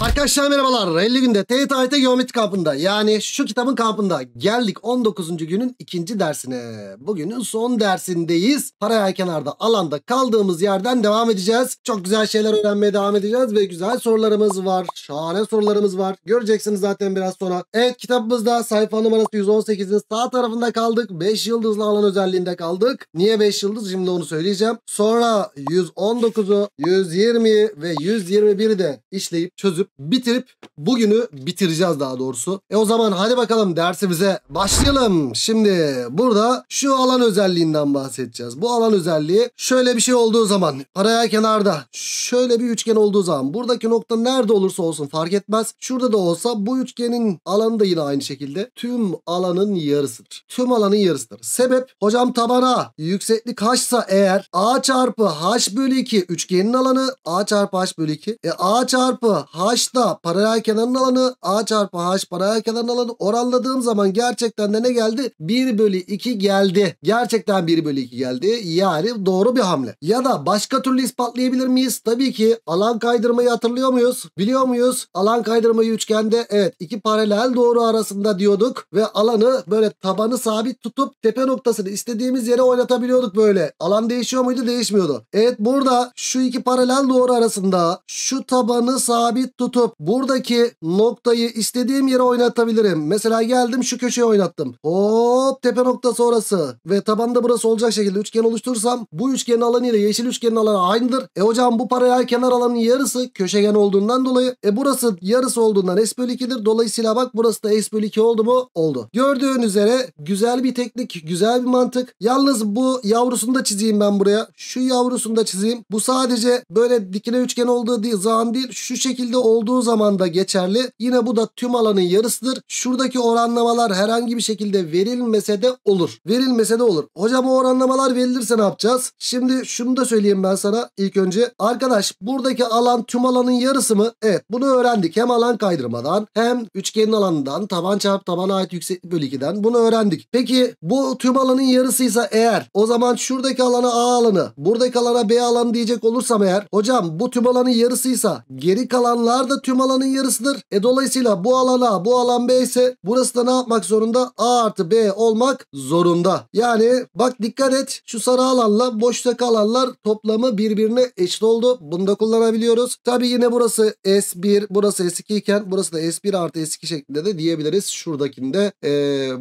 Arkadaşlar merhabalar. 50 günde TYT Geometri kampında yani şu kitabın kampında geldik 19. günün ikinci dersine. Bugünün son dersindeyiz. Paraya kenarda alanda kaldığımız yerden devam edeceğiz. Çok güzel şeyler öğrenmeye devam edeceğiz ve güzel sorularımız var. Şahane sorularımız var. Göreceksiniz zaten biraz sonra. Evet kitabımızda sayfa numarası 118'in sağ tarafında kaldık. 5 yıldızlı alan özelliğinde kaldık. Niye 5 yıldız şimdi onu söyleyeceğim. Sonra 119'u, 120'yi ve 121'i de işleyip çözüp bitirip bugünü bitireceğiz daha doğrusu. E o zaman hadi bakalım dersimize başlayalım. Şimdi burada şu alan özelliğinden bahsedeceğiz. Bu alan özelliği şöyle bir şey olduğu zaman paraya kenarda şöyle bir üçgen olduğu zaman buradaki nokta nerede olursa olsun fark etmez. Şurada da olsa bu üçgenin alanı da yine aynı şekilde tüm alanın yarısıdır. Tüm alanın yarısıdır. Sebep hocam tabana yükseklik h'sa eğer a çarpı h bölü 2 üçgenin alanı a çarpı h bölü 2. E a çarpı h da paralel kenarın alanı a çarpı h paralel kenarın alanı oranladığım zaman gerçekten de ne geldi? 1 bölü 2 geldi. Gerçekten 1 bölü 2 geldi. Yani doğru bir hamle. Ya da başka türlü ispatlayabilir miyiz? Tabii ki alan kaydırmayı hatırlıyor muyuz? Biliyor muyuz? Alan kaydırmayı üçgende evet iki paralel doğru arasında diyorduk ve alanı böyle tabanı sabit tutup tepe noktasını istediğimiz yere oynatabiliyorduk böyle. Alan değişiyor muydu? Değişmiyordu. Evet burada şu iki paralel doğru arasında şu tabanı sabit tutup buradaki noktayı istediğim yere oynatabilirim. Mesela geldim şu köşeye oynattım. Hop tepe noktası orası ve tabanda burası olacak şekilde üçgen oluşturursam bu üçgenin alanı ile yeşil üçgenin alanı aynıdır. E hocam bu paralel kenar alanının yarısı köşegen olduğundan dolayı e burası yarısı olduğundan s bölü 2'dir. Dolayısıyla bak burası da s bölü 2 oldu mu? Oldu. Gördüğün üzere güzel bir teknik, güzel bir mantık. Yalnız bu yavrusunu da çizeyim ben buraya. Şu yavrusunu da çizeyim. Bu sadece böyle dikine üçgen olduğu zaman değil. Şu şekilde olduğu zaman da geçerli. Yine bu da tüm alanın yarısıdır. Şuradaki oranlamalar herhangi bir şekilde verilmese de olur. Verilmese de olur. Hocam o oranlamalar verilirse ne yapacağız? Şimdi şunu da söyleyeyim ben sana ilk önce. Arkadaş buradaki alan tüm alanın yarısı mı? Evet bunu öğrendik. Hem alan kaydırmadan hem üçgenin alanından taban çarpı tabana ait yükseklik bölü 2'den bunu öğrendik. Peki bu tüm alanın yarısıysa eğer o zaman şuradaki alana A alanı buradaki alana B alanı diyecek olursam eğer hocam bu tüm alanın yarısıysa geri kalanlar da tüm alanın yarısıdır. E dolayısıyla bu alan A bu alan B ise burası da ne yapmak zorunda? A artı B olmak zorunda. Yani bak dikkat et şu sarı alanla boştaki alanlar toplamı birbirine eşit oldu. Bunu da kullanabiliyoruz. Tabi yine burası S1 burası S2 iken burası da S1 artı S2 şeklinde de diyebiliriz. Şuradakinde e,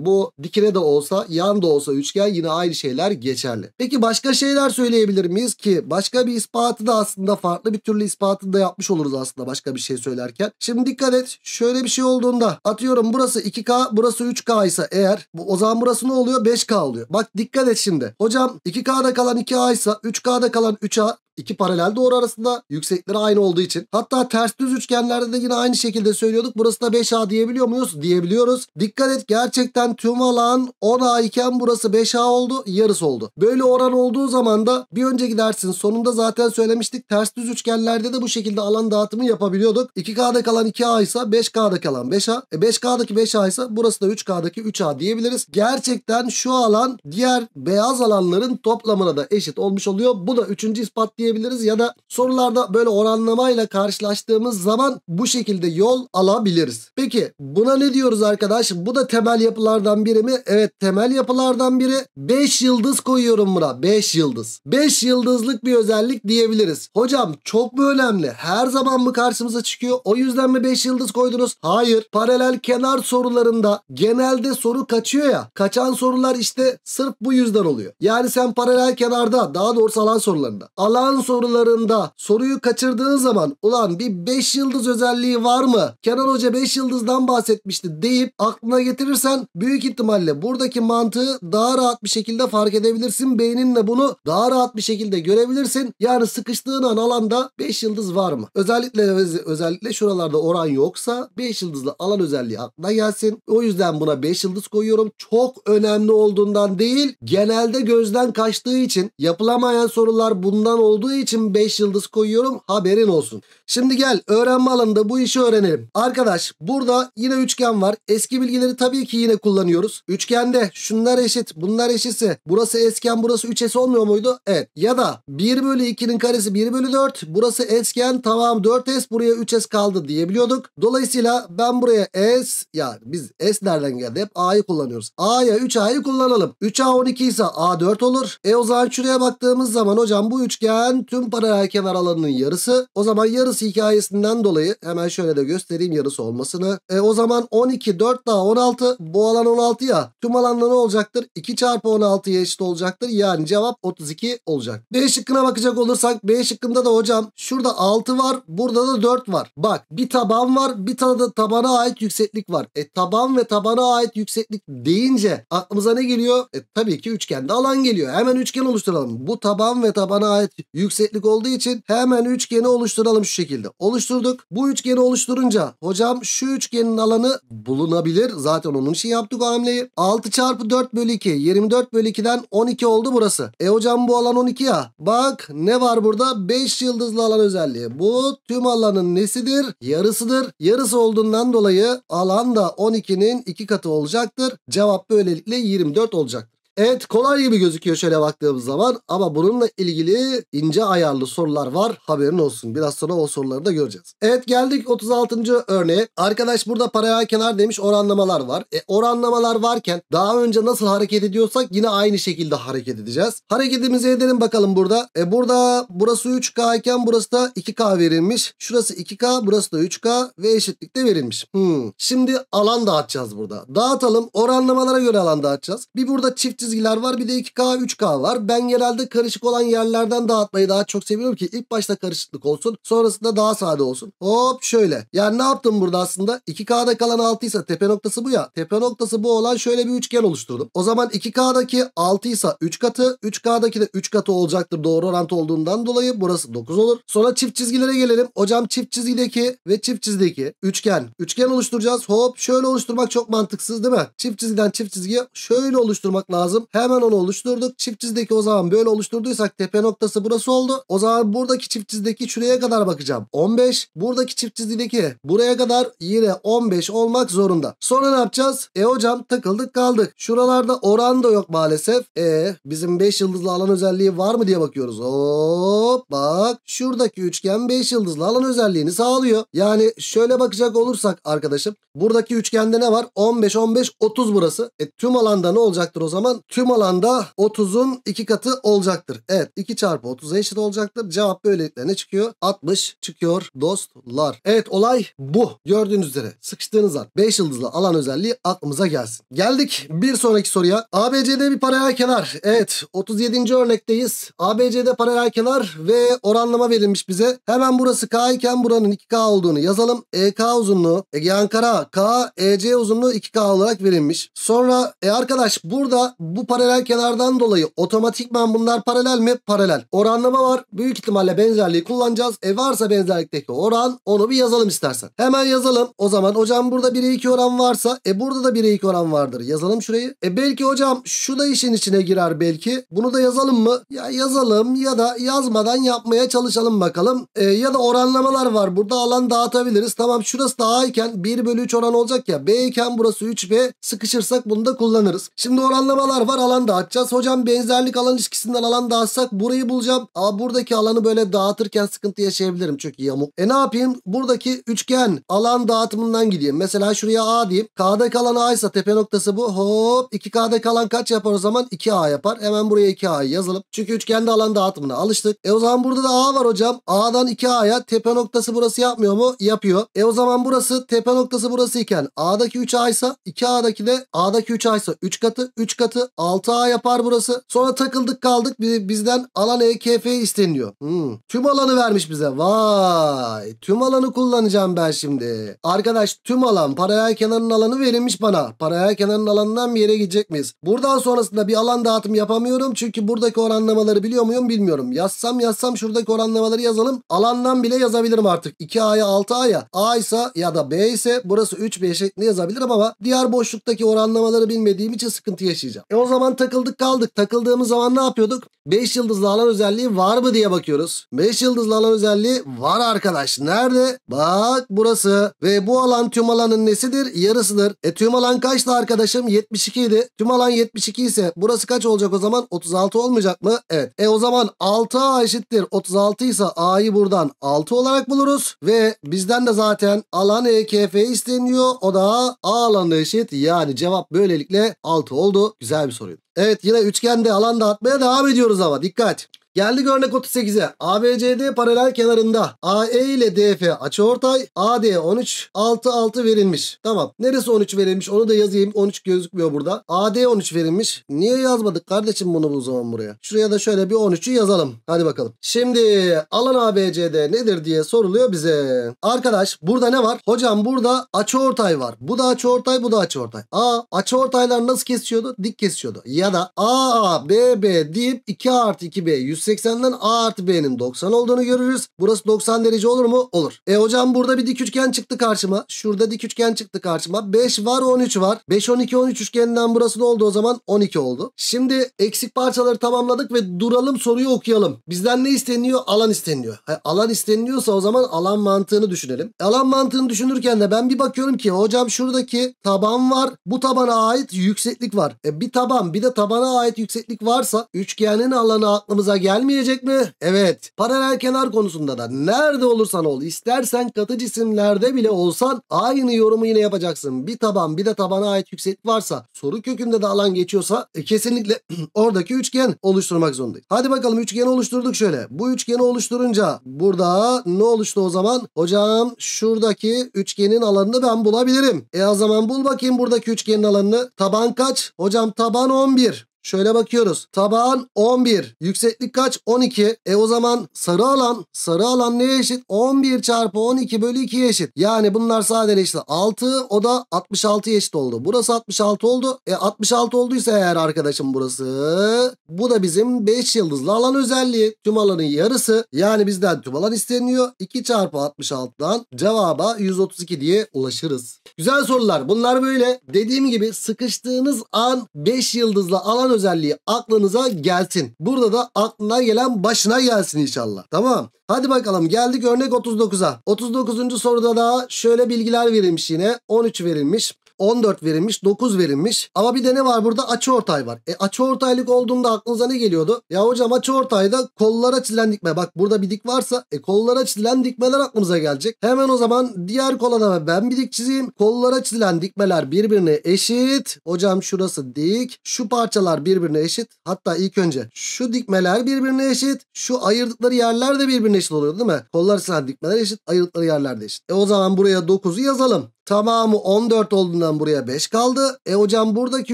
bu dikine de olsa yan da olsa üçgen yine aynı şeyler geçerli. Peki başka şeyler söyleyebilir miyiz ki? Başka bir ispatı da aslında farklı bir türlü ispatını da yapmış oluruz aslında başka bir şey söylerken. Şimdi dikkat et şöyle bir şey olduğunda atıyorum burası 2K burası 3K ise eğer bu, o zaman burası ne oluyor? 5K oluyor. Bak dikkat et şimdi. Hocam 2K'da kalan 2A ise 3K'da kalan 3A iki paralel doğru arasında yüksekleri aynı olduğu için. Hatta ters düz üçgenlerde de yine aynı şekilde söylüyorduk. Burası da 5A diyebiliyor muyuz? Diyebiliyoruz. Dikkat et gerçekten tüm alan 10A iken burası 5A oldu. Yarısı oldu. Böyle oran olduğu zaman da bir önceki dersin sonunda zaten söylemiştik. Ters düz üçgenlerde de bu şekilde alan dağıtımı yapabiliyorduk. 2K'da kalan 2A ise 5K'da kalan 5A. E 5K'daki 5A ise burası da 3K'daki 3A diyebiliriz. Gerçekten şu alan diğer beyaz alanların toplamına da eşit olmuş oluyor. Bu da üçüncü ispat diye diyebiliriz ya da sorularda böyle oranlamayla karşılaştığımız zaman bu şekilde yol alabiliriz. Peki buna ne diyoruz arkadaş? Bu da temel yapılardan biri mi? Evet temel yapılardan biri. 5 yıldız koyuyorum buna. 5 yıldız. 5 yıldızlık bir özellik diyebiliriz. Hocam çok mu önemli? Her zaman mı karşımıza çıkıyor? O yüzden mi 5 yıldız koydunuz? Hayır. Paralel kenar sorularında genelde soru kaçıyor ya. Kaçan sorular işte sırf bu yüzden oluyor. Yani sen paralel kenarda daha doğrusu alan sorularında. Alan sorularında soruyu kaçırdığın zaman ulan bir 5 yıldız özelliği var mı? Kenan Hoca 5 yıldızdan bahsetmişti deyip aklına getirirsen büyük ihtimalle buradaki mantığı daha rahat bir şekilde fark edebilirsin. Beyninle bunu daha rahat bir şekilde görebilirsin. Yani sıkıştığın an alanda 5 yıldız var mı? Özellikle özellikle şuralarda oran yoksa 5 yıldızlı alan özelliği aklına gelsin. O yüzden buna 5 yıldız koyuyorum. Çok önemli olduğundan değil genelde gözden kaçtığı için yapılamayan sorular bundan olduğu olduğu için 5 yıldız koyuyorum. Haberin olsun. Şimdi gel öğrenme alanında bu işi öğrenelim. Arkadaş burada yine üçgen var. Eski bilgileri tabii ki yine kullanıyoruz. Üçgende şunlar eşit bunlar eşitse burası esken burası 3S olmuyor muydu? Evet. Ya da 1 bölü 2'nin karesi 1 bölü 4. Burası esken tamam 4S buraya 3S kaldı diyebiliyorduk. Dolayısıyla ben buraya S ya biz S nereden geldi? Hep A'yı kullanıyoruz. A'ya 3A'yı kullanalım. 3A 12 ise A 4 olur. E o zaman şuraya baktığımız zaman hocam bu üçgen tüm paralel kenar alanının yarısı. O zaman yarısı hikayesinden dolayı hemen şöyle de göstereyim yarısı olmasını. E o zaman 12 4 daha 16 bu alan 16 ya. Tüm alanda ne olacaktır? 2 çarpı 16'ya eşit olacaktır. Yani cevap 32 olacak. B şıkkına bakacak olursak B şıkkında da hocam şurada 6 var burada da 4 var. Bak bir taban var bir tane de tabana ait yükseklik var. E taban ve tabana ait yükseklik deyince aklımıza ne geliyor? E tabii ki üçgende alan geliyor. Hemen üçgen oluşturalım. Bu taban ve tabana ait yükseklik olduğu için hemen üçgeni oluşturalım şu şekilde. Oluşturduk. Bu üçgeni oluşturunca hocam şu üçgenin alanı bulunabilir. Zaten onun için yaptık o hamleyi. 6 çarpı 4 bölü 2. 24 bölü 2'den 12 oldu burası. E hocam bu alan 12 ya. Bak ne var burada? 5 yıldızlı alan özelliği. Bu tüm alanın nesidir? Yarısıdır. Yarısı olduğundan dolayı alan da 12'nin 2 katı olacaktır. Cevap böylelikle 24 olacak. Evet kolay gibi gözüküyor şöyle baktığımız zaman ama bununla ilgili ince ayarlı sorular var haberin olsun. Biraz sonra o soruları da göreceğiz. Evet geldik 36. örneğe. Arkadaş burada paralel kenar demiş oranlamalar var. E, oranlamalar varken daha önce nasıl hareket ediyorsak yine aynı şekilde hareket edeceğiz. Hareketimizi edelim bakalım burada. E, burada burası 3K iken burası da 2K verilmiş. Şurası 2K burası da 3K ve eşitlikte verilmiş. Hmm. Şimdi alan dağıtacağız burada. Dağıtalım oranlamalara göre alan dağıtacağız. Bir burada çift çizgiler var bir de 2K 3K var. Ben genelde karışık olan yerlerden dağıtmayı daha çok seviyorum ki ilk başta karışıklık olsun sonrasında daha sade olsun. Hop şöyle. Yani ne yaptım burada aslında? 2K'da kalan 6 ise tepe noktası bu ya. Tepe noktası bu olan şöyle bir üçgen oluşturdum. O zaman 2K'daki 6 ise 3 katı 3K'daki de 3 katı olacaktır doğru orantı olduğundan dolayı burası 9 olur. Sonra çift çizgilere gelelim. Hocam çift çizgideki ve çift çizgideki üçgen. Üçgen oluşturacağız. Hop şöyle oluşturmak çok mantıksız değil mi? Çift çizgiden çift çizgiye şöyle oluşturmak lazım. Hemen onu oluşturduk. Çift çizdeki o zaman böyle oluşturduysak tepe noktası burası oldu. O zaman buradaki çift çizdeki şuraya kadar bakacağım. 15. Buradaki çift çizdeki buraya kadar yine 15 olmak zorunda. Sonra ne yapacağız? E hocam takıldık kaldık. Şuralarda oran da yok maalesef. E bizim 5 yıldızlı alan özelliği var mı diye bakıyoruz. Hop bak şuradaki üçgen 5 yıldızlı alan özelliğini sağlıyor. Yani şöyle bakacak olursak arkadaşım buradaki üçgende ne var? 15 15 30 burası. E tüm alanda ne olacaktır o zaman? Tüm alanda 30'un 2 katı olacaktır. Evet 2 çarpı 30'a eşit olacaktır. Cevap böylelikle ne çıkıyor? 60 çıkıyor dostlar. Evet olay bu. Gördüğünüz üzere sıkıştığınız an 5 yıldızlı alan özelliği aklımıza gelsin. Geldik bir sonraki soruya. ABC'de bir paralel kenar. Evet 37. örnekteyiz. ABC'de paralel kenar ve oranlama verilmiş bize. Hemen burası K iken buranın 2K olduğunu yazalım. EK uzunluğu Egean Kara K EC uzunluğu 2K olarak verilmiş. Sonra e arkadaş burada bu paralel kenardan dolayı otomatikman bunlar paralel mi? Paralel. Oranlama var. Büyük ihtimalle benzerliği kullanacağız. E varsa benzerlikteki oran onu bir yazalım istersen. Hemen yazalım. O zaman hocam burada 1'e 2 oran varsa e burada da 1'e 2 oran vardır. Yazalım şurayı. E belki hocam şu da işin içine girer belki. Bunu da yazalım mı? Ya yazalım ya da yazmadan yapmaya çalışalım bakalım. E, ya da oranlamalar var. Burada alan dağıtabiliriz. Tamam şurası da A iken 1 bölü 3 oran olacak ya. B iken burası 3B. Sıkışırsak bunu da kullanırız. Şimdi oranlamalar var. Alan dağıtacağız. Hocam benzerlik alan ilişkisinden alan dağıtsak burayı bulacağım. Ama buradaki alanı böyle dağıtırken sıkıntı yaşayabilirim. Çünkü yamuk. E ne yapayım? Buradaki üçgen alan dağıtımından gideyim. Mesela şuraya A diyeyim. K'da kalan A ise tepe noktası bu. Hop 2K'da kalan kaç yapar o zaman? 2A yapar. Hemen buraya 2A'yı yazalım. Çünkü üçgende alan dağıtımına alıştık. E o zaman burada da A var hocam. A'dan 2A'ya tepe noktası burası yapmıyor mu? Yapıyor. E o zaman burası tepe noktası burası iken A'daki 3A ise 2A'daki de A'daki 3A ise 3 katı 3 katı 6A yapar burası. Sonra takıldık kaldık bizden alan EKF isteniyor. Hmm. Tüm alanı vermiş bize. Vay. Tüm alanı kullanacağım ben şimdi. Arkadaş tüm alan paralel kenarın alanı verilmiş bana. Paralel kenarın alanından bir yere gidecek miyiz? Buradan sonrasında bir alan dağıtım yapamıyorum. Çünkü buradaki oranlamaları biliyor muyum bilmiyorum. Yazsam yazsam şuradaki oranlamaları yazalım. Alandan bile yazabilirim artık. 2A'ya 6A'ya. A ise ya da B ise burası 3B şeklinde yazabilirim ama diğer boşluktaki oranlamaları bilmediğim için sıkıntı yaşayacağım. E o zaman takıldık kaldık. Takıldığımız zaman ne yapıyorduk? 5 yıldızlı alan özelliği var mı diye bakıyoruz. 5 yıldızlı alan özelliği var arkadaş. Nerede? Bak burası. Ve bu alan tüm alanın nesidir? Yarısıdır. E tüm alan kaçtı arkadaşım? 72 idi. Tüm alan 72 ise burası kaç olacak o zaman? 36 olmayacak mı? Evet. E o zaman 6A eşittir. 36 ise A'yı buradan 6 olarak buluruz. Ve bizden de zaten alan EKF isteniyor. O da A alanı eşit. Yani cevap böylelikle 6 oldu. Güzel bir soruydu. Evet yine üçgende alan dağıtmaya devam ediyoruz ama dikkat. Geldik örnek 38'e. ABCD paralel kenarında AE ile DF açıortay AD 13 6 6 verilmiş. Tamam. Neresi 13 verilmiş onu da yazayım. 13 gözükmüyor burada. AD 13 verilmiş. Niye yazmadık kardeşim bunu bu zaman buraya? Şuraya da şöyle bir 13'ü yazalım. Hadi bakalım. Şimdi alan ABCD nedir diye soruluyor bize. Arkadaş burada ne var? Hocam burada açıortay var. Bu da açıortay bu da açıortay. A açıortaylar nasıl kesiyordu? Dik kesiyordu. Ya da A B B deyip 2 artı 2B 180'den A artı B'nin 90 olduğunu görürüz. Burası 90 derece olur mu? Olur. E hocam burada bir dik üçgen çıktı karşıma. Şurada dik üçgen çıktı karşıma. 5 var 13 var. 5 12 13 üçgeninden burası ne oldu o zaman? 12 oldu. Şimdi eksik parçaları tamamladık ve duralım soruyu okuyalım. Bizden ne isteniyor? Alan isteniyor. Ha, alan isteniyorsa o zaman alan mantığını düşünelim. Alan mantığını düşünürken de ben bir bakıyorum ki hocam şuradaki taban var. Bu tabana ait yükseklik var. E, bir taban bir de tabana ait yükseklik varsa üçgenin alanı aklımıza gelmeyecek mi? Evet. Paralel kenar konusunda da nerede olursan ol istersen katı cisimlerde bile olsan aynı yorumu yine yapacaksın. Bir taban bir de tabana ait yükseklik varsa soru kökünde de alan geçiyorsa e, kesinlikle oradaki üçgen oluşturmak zorundayız. Hadi bakalım üçgeni oluşturduk şöyle. Bu üçgeni oluşturunca burada ne oluştu o zaman? Hocam şuradaki üçgenin alanını ben bulabilirim. E o zaman bul bakayım buradaki üçgenin alanını. Taban kaç? Hocam taban 11. Şöyle bakıyoruz. Taban 11. Yükseklik kaç? 12. E o zaman sarı alan. Sarı alan neye eşit? 11 çarpı 12 bölü 2'ye eşit. Yani bunlar sadeleşti. 6 o da 66 eşit oldu. Burası 66 oldu. E 66 olduysa eğer arkadaşım burası. Bu da bizim 5 yıldızlı alan özelliği. Tüm alanın yarısı. Yani bizden tüm alan isteniyor. 2 çarpı 66'dan cevaba 132 diye ulaşırız. Güzel sorular. Bunlar böyle. Dediğim gibi sıkıştığınız an 5 yıldızlı alan özelliği aklınıza gelsin. Burada da aklına gelen başına gelsin inşallah. Tamam. Hadi bakalım geldik örnek 39'a. 39. soruda da şöyle bilgiler verilmiş yine. 13 verilmiş. 14 verilmiş, 9 verilmiş. Ama bir de ne var burada? Açıortay var. E açıortaylık olduğunda aklınıza ne geliyordu? Ya hocam açıortayda kollara çizilen dikme. Bak burada bir dik varsa e kollara çizilen dikmeler aklımıza gelecek. Hemen o zaman diğer kola da ben bir dik çizeyim. Kollara çizilen dikmeler birbirine eşit. Hocam şurası dik. Şu parçalar birbirine eşit. Hatta ilk önce şu dikmeler birbirine eşit. Şu ayırdıkları yerler de birbirine eşit oluyor değil mi? Kollara çizilen dikmeler eşit. Ayırdıkları yerler de eşit. E o zaman buraya 9'u yazalım. Tamamı 14 olduğundan buraya 5 kaldı. E hocam buradaki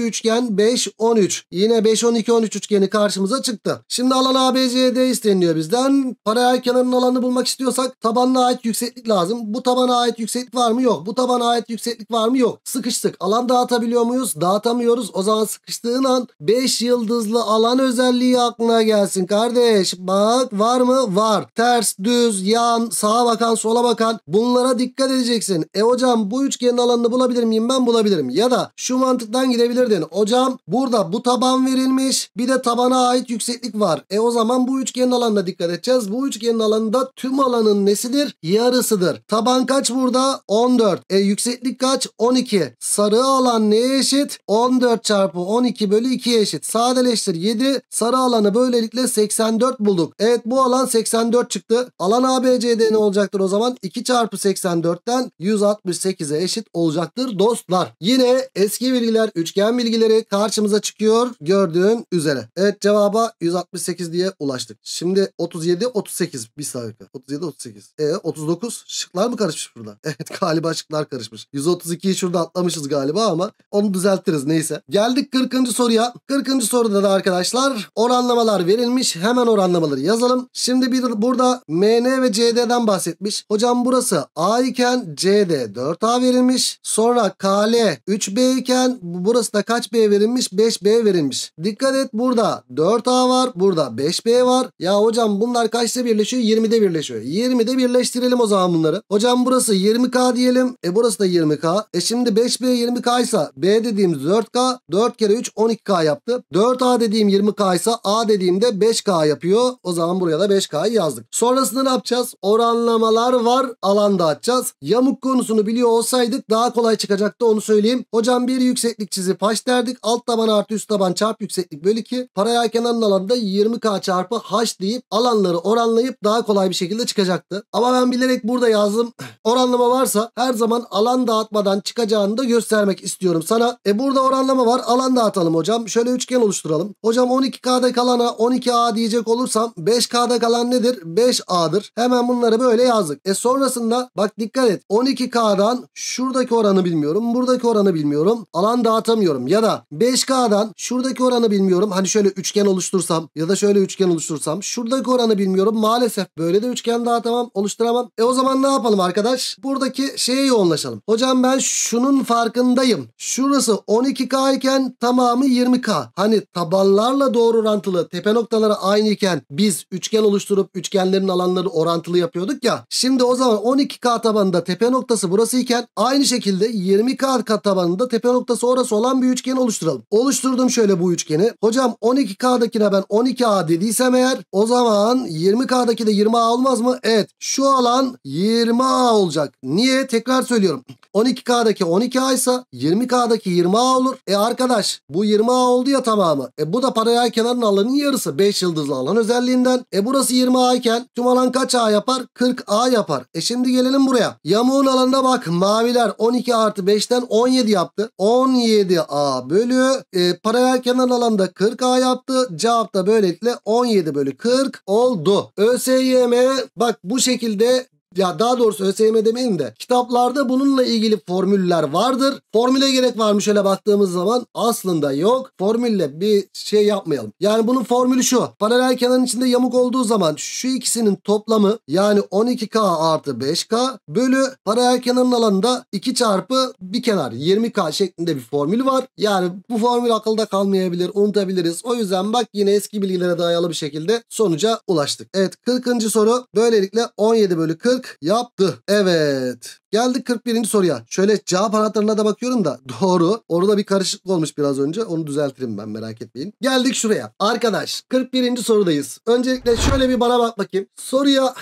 üçgen 5, 13. Yine 5, 12, 13 üçgeni karşımıza çıktı. Şimdi alan ABCD isteniyor bizden. Paralel kenarın alanını bulmak istiyorsak tabanına ait yükseklik lazım. Bu tabana ait yükseklik var mı? Yok. Bu tabana ait yükseklik var mı? Yok. Sıkıştık. Alan dağıtabiliyor muyuz? Dağıtamıyoruz. O zaman sıkıştığın an 5 yıldızlı alan özelliği aklına gelsin kardeş. Bak var mı? Var. Ters, düz, yan, sağa bakan, sola bakan bunlara dikkat edeceksin. E hocam bu üçgenin alanını bulabilir miyim? Ben bulabilirim. Ya da şu mantıktan gidebilirdin. Hocam burada bu taban verilmiş. Bir de tabana ait yükseklik var. E o zaman bu üçgenin alanına dikkat edeceğiz. Bu üçgenin alanında tüm alanın nesidir? Yarısıdır. Taban kaç burada? 14. E yükseklik kaç? 12. Sarı alan neye eşit? 14 çarpı 12 bölü 2'ye eşit. Sadeleştir 7. Sarı alanı böylelikle 84 bulduk. Evet bu alan 84 çıktı. Alan ABCD ne olacaktır o zaman? 2 çarpı 84'ten 168'e eşit olacaktır dostlar. Yine eski bilgiler, üçgen bilgileri karşımıza çıkıyor gördüğün üzere. Evet cevaba 168 diye ulaştık. Şimdi 37, 38 bir sayfa. 37, 38. E 39 şıklar mı karışmış burada? Evet galiba şıklar karışmış. 132'yi şurada atlamışız galiba ama onu düzeltiriz neyse. Geldik 40. soruya. 40. soruda da arkadaşlar oranlamalar verilmiş. Hemen oranlamaları yazalım. Şimdi bir burada MN ve CD'den bahsetmiş. Hocam burası A iken CD 4A 4A verilmiş. Sonra KL 3B iken burası da kaç B verilmiş? 5B verilmiş. Dikkat et burada 4A var. Burada 5B var. Ya hocam bunlar kaçta birleşiyor? 20'de birleşiyor. 20'de birleştirelim o zaman bunları. Hocam burası 20K diyelim. E burası da 20K. E şimdi 5B 20K ise B dediğimiz 4K. 4 kere 3 12K yaptı. 4A dediğim 20K ise A dediğimde 5K yapıyor. O zaman buraya da 5K'yı yazdık. Sonrasında ne yapacağız? Oranlamalar var. Alan dağıtacağız. Yamuk konusunu biliyor olsaydık daha kolay çıkacaktı onu söyleyeyim. Hocam bir yükseklik çizip haş derdik. Alt taban artı üst taban çarp yükseklik bölü 2. Paralel kenarın alanında 20K çarpı haş deyip alanları oranlayıp daha kolay bir şekilde çıkacaktı. Ama ben bilerek burada yazdım. Oranlama varsa her zaman alan dağıtmadan çıkacağını da göstermek istiyorum sana. E burada oranlama var. Alan dağıtalım hocam. Şöyle üçgen oluşturalım. Hocam 12K'da kalana 12A diyecek olursam 5K'da kalan nedir? 5A'dır. Hemen bunları böyle yazdık. E sonrasında bak dikkat et. 12K'dan şuradaki oranı bilmiyorum. Buradaki oranı bilmiyorum. Alan dağıtamıyorum. Ya da 5K'dan şuradaki oranı bilmiyorum. Hani şöyle üçgen oluştursam ya da şöyle üçgen oluştursam şuradaki oranı bilmiyorum. Maalesef böyle de üçgen dağıtamam, oluşturamam. E o zaman ne yapalım arkadaş? Buradaki şeye yoğunlaşalım. Hocam ben şunun farkındayım. Şurası 12K iken tamamı 20K. Hani tabanlarla doğru orantılı tepe noktaları aynı iken biz üçgen oluşturup üçgenlerin alanları orantılı yapıyorduk ya. Şimdi o zaman 12K tabanında tepe noktası burası iken aynı şekilde 20K tabanında tepe noktası orası olan bir üçgen oluşturalım. Oluşturdum şöyle bu üçgeni. Hocam 12K'dakine ben 12A dediysem eğer o zaman 20K'daki de 20A olmaz mı? Evet. Şu alan 20A olacak. Niye? Tekrar söylüyorum. 12K'daki 12A ise 20K'daki 20A olur. E arkadaş bu 20A oldu ya tamamı. E bu da paralel kenarın alanının yarısı. 5 yıldızlı alan özelliğinden. E burası 20A iken tüm alan kaç A yapar? 40A yapar. E şimdi gelelim buraya. Yamuğun alanına bak. Maviler 12 artı 5'ten 17 yaptı. 17A bölü e, paralel kenar alanda 40A yaptı. Cevap da böylelikle 17 bölü 40 oldu. ÖSYM bak bu şekilde ya daha doğrusu ÖSYM demeyin de kitaplarda bununla ilgili formüller vardır. Formüle gerek var mı şöyle baktığımız zaman aslında yok. Formülle bir şey yapmayalım. Yani bunun formülü şu. Paralel kenarın içinde yamuk olduğu zaman şu ikisinin toplamı yani 12K artı 5K bölü paralel kenarın alanında 2 çarpı bir kenar 20K şeklinde bir formül var. Yani bu formül akılda kalmayabilir unutabiliriz. O yüzden bak yine eski bilgilere dayalı bir şekilde sonuca ulaştık. Evet 40. soru böylelikle 17 bölü 40 yaptı. Evet. Geldik 41. soruya. Şöyle cevap anahtarına da bakıyorum da doğru. Orada bir karışıklık olmuş biraz önce. Onu düzeltirim ben merak etmeyin. Geldik şuraya. Arkadaş 41. sorudayız. Öncelikle şöyle bir bana bak bakayım. Soruya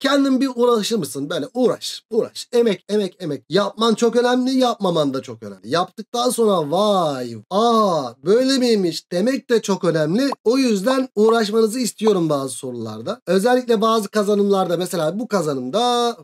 Kendin bir uğraşır mısın? Böyle uğraş, uğraş. Emek, emek, emek. Yapman çok önemli, yapmaman da çok önemli. Yaptıktan sonra vay, aa böyle miymiş demek de çok önemli. O yüzden uğraşmanızı istiyorum bazı sorularda. Özellikle bazı kazanımlarda mesela bu kazanımda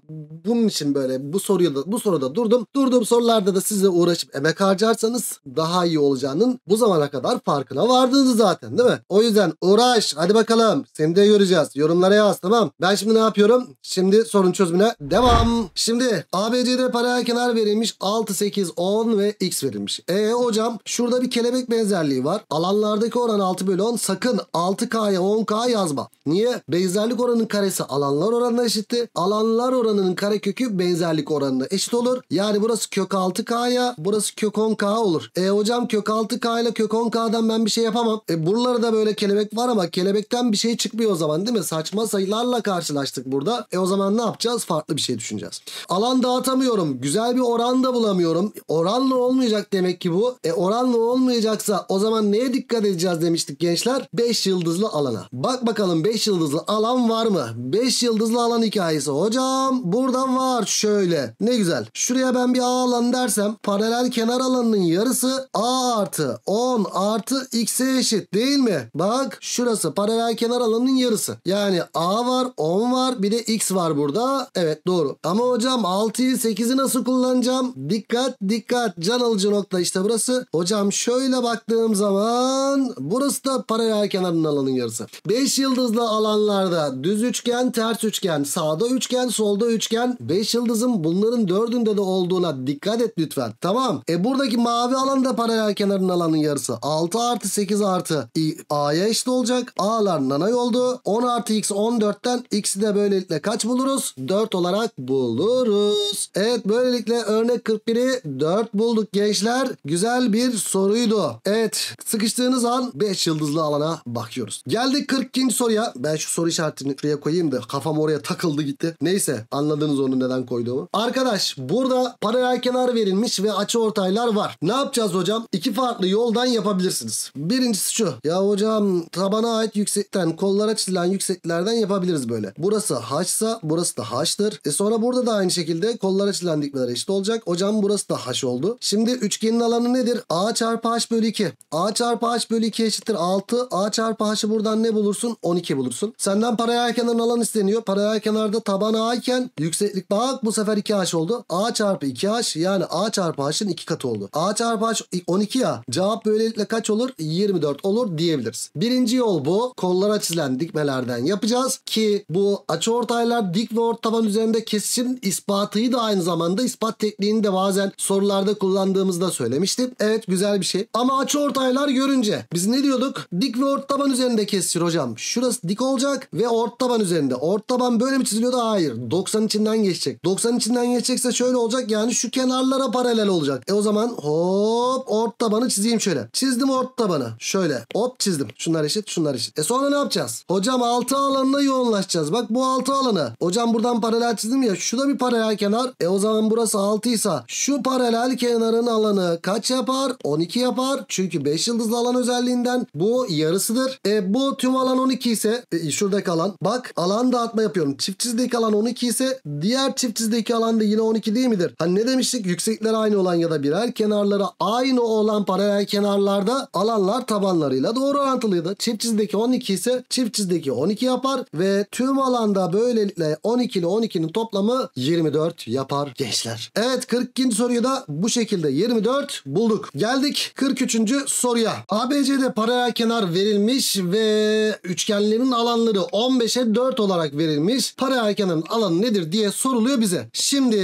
bunun için böyle bu soruyu da bu soruda durdum. Durduğum sorularda da size uğraşıp emek harcarsanız daha iyi olacağının bu zamana kadar farkına vardınız zaten değil mi? O yüzden uğraş. Hadi bakalım. Seni de göreceğiz. Yorumlara yaz tamam. Ben şimdi ne yapıyorum? Şimdi sorun çözümüne devam. Şimdi ABC'de paralel kenar verilmiş 6, 8, 10 ve X verilmiş. E hocam şurada bir kelebek benzerliği var. Alanlardaki oran 6 bölü 10. Sakın 6K'ya 10K yazma. Niye? Benzerlik oranının karesi alanlar oranına eşitti. Alanlar oranının karekökü benzerlik oranına eşit olur. Yani burası kök 6K'ya burası kök 10K olur. E hocam kök 6K ile kök 10K'dan ben bir şey yapamam. E buralarda da böyle kelebek var ama kelebekten bir şey çıkmıyor o zaman değil mi? Saçma sayılarla karşılaştık burada. E o zaman ne yapacağız? Farklı bir şey düşüneceğiz. Alan dağıtamıyorum. Güzel bir oran da bulamıyorum. Oranlı olmayacak demek ki bu. E oranlı olmayacaksa o zaman neye dikkat edeceğiz demiştik gençler? 5 yıldızlı alana. Bak bakalım 5 yıldızlı alan var mı? 5 yıldızlı alan hikayesi. Hocam burada var şöyle. Ne güzel. Şuraya ben bir A alan dersem paralel kenar alanının yarısı A artı 10 artı X'e eşit değil mi? Bak şurası paralel kenar alanının yarısı. Yani A var 10 var bir de X var burada. Evet doğru. Ama hocam 6'yı 8'i nasıl kullanacağım? Dikkat dikkat. Can alıcı nokta işte burası. Hocam şöyle baktığım zaman burası da paralel kenarın alanın yarısı. 5 yıldızlı alanlarda düz üçgen, ters üçgen, sağda üçgen, solda üçgen. 5 yıldızın bunların dördünde de olduğuna dikkat et lütfen. Tamam. E buradaki mavi alan da paralel kenarın alanın yarısı. 6 artı 8 artı A'ya eşit olacak. A'lar nanay oldu. 10 artı X 14'ten X'i de böylelikle böylelikle kaç buluruz? 4 olarak buluruz. Evet böylelikle örnek 41'i 4 bulduk gençler. Güzel bir soruydu. Evet sıkıştığınız an 5 yıldızlı alana bakıyoruz. Geldik 42. soruya. Ben şu soru işaretini şuraya koyayım da kafam oraya takıldı gitti. Neyse anladınız onu neden koyduğumu. Arkadaş burada paralel kenar verilmiş ve açı ortaylar var. Ne yapacağız hocam? İki farklı yoldan yapabilirsiniz. Birincisi şu. Ya hocam tabana ait yüksekten kollara çizilen yüksekliklerden yapabiliriz böyle. Burası h'sa burası da h'tır. E sonra burada da aynı şekilde kollara çizilen dikmeler eşit olacak. Hocam burası da h oldu. Şimdi üçgenin alanı nedir? a çarpı h bölü 2. a çarpı h bölü 2 eşittir 6. a çarpı h'ı buradan ne bulursun? 12 bulursun. Senden paralel kenarın alan isteniyor. Paralel kenarda taban a iken yükseklik bak bu sefer 2h oldu. a çarpı 2h yani a çarpı h'ın 2 katı oldu. a çarpı h 12 ya. Cevap böylelikle kaç olur? 24 olur diyebiliriz. Birinci yol bu. Kollara çizilen dikmelerden yapacağız ki bu açıortaylar dik ve ortaban üzerinde kesişim ispatıyı da aynı zamanda ispat tekniğini de bazen sorularda kullandığımızda söylemiştim. Evet güzel bir şey. Ama açıortaylar görünce biz ne diyorduk? Dik ve ortaban üzerinde kesişir hocam. Şurası dik olacak ve ortaban üzerinde. Ortaban böyle mi çiziliyordu? Hayır. 90 içinden geçecek. 90 içinden geçecekse şöyle olacak yani şu kenarlara paralel olacak. E o zaman hop ortabanı çizeyim şöyle. Çizdim ortabanı. Şöyle hop çizdim. Şunlar eşit şunlar eşit. E sonra ne yapacağız? Hocam altı alanına yoğunlaşacağız. Bak bu altı alanı. Hocam buradan paralel çizdim ya. Şu da bir paralel kenar. E o zaman burası 6 ise şu paralel kenarın alanı kaç yapar? 12 yapar. Çünkü 5 yıldızlı alan özelliğinden bu yarısıdır. E bu tüm alan 12 ise e, şuradaki alan. Bak alan dağıtma yapıyorum. Çift çizdeki alan 12 ise diğer çift çizdeki alan da yine 12 değil midir? Hani ne demiştik? Yüksekler aynı olan ya da birer kenarları aynı olan paralel kenarlarda alanlar tabanlarıyla doğru orantılıydı. Çift çizdeki 12 ise çift çizdeki 12 yapar ve tüm alanda böylelikle 12 ile 12'nin toplamı 24 yapar gençler. Evet 42. soruyu da bu şekilde 24 bulduk. Geldik 43. soruya. ABC'de paralel kenar verilmiş ve üçgenlerin alanları 15'e 4 olarak verilmiş. Paralel kenarın alanı nedir diye soruluyor bize. Şimdi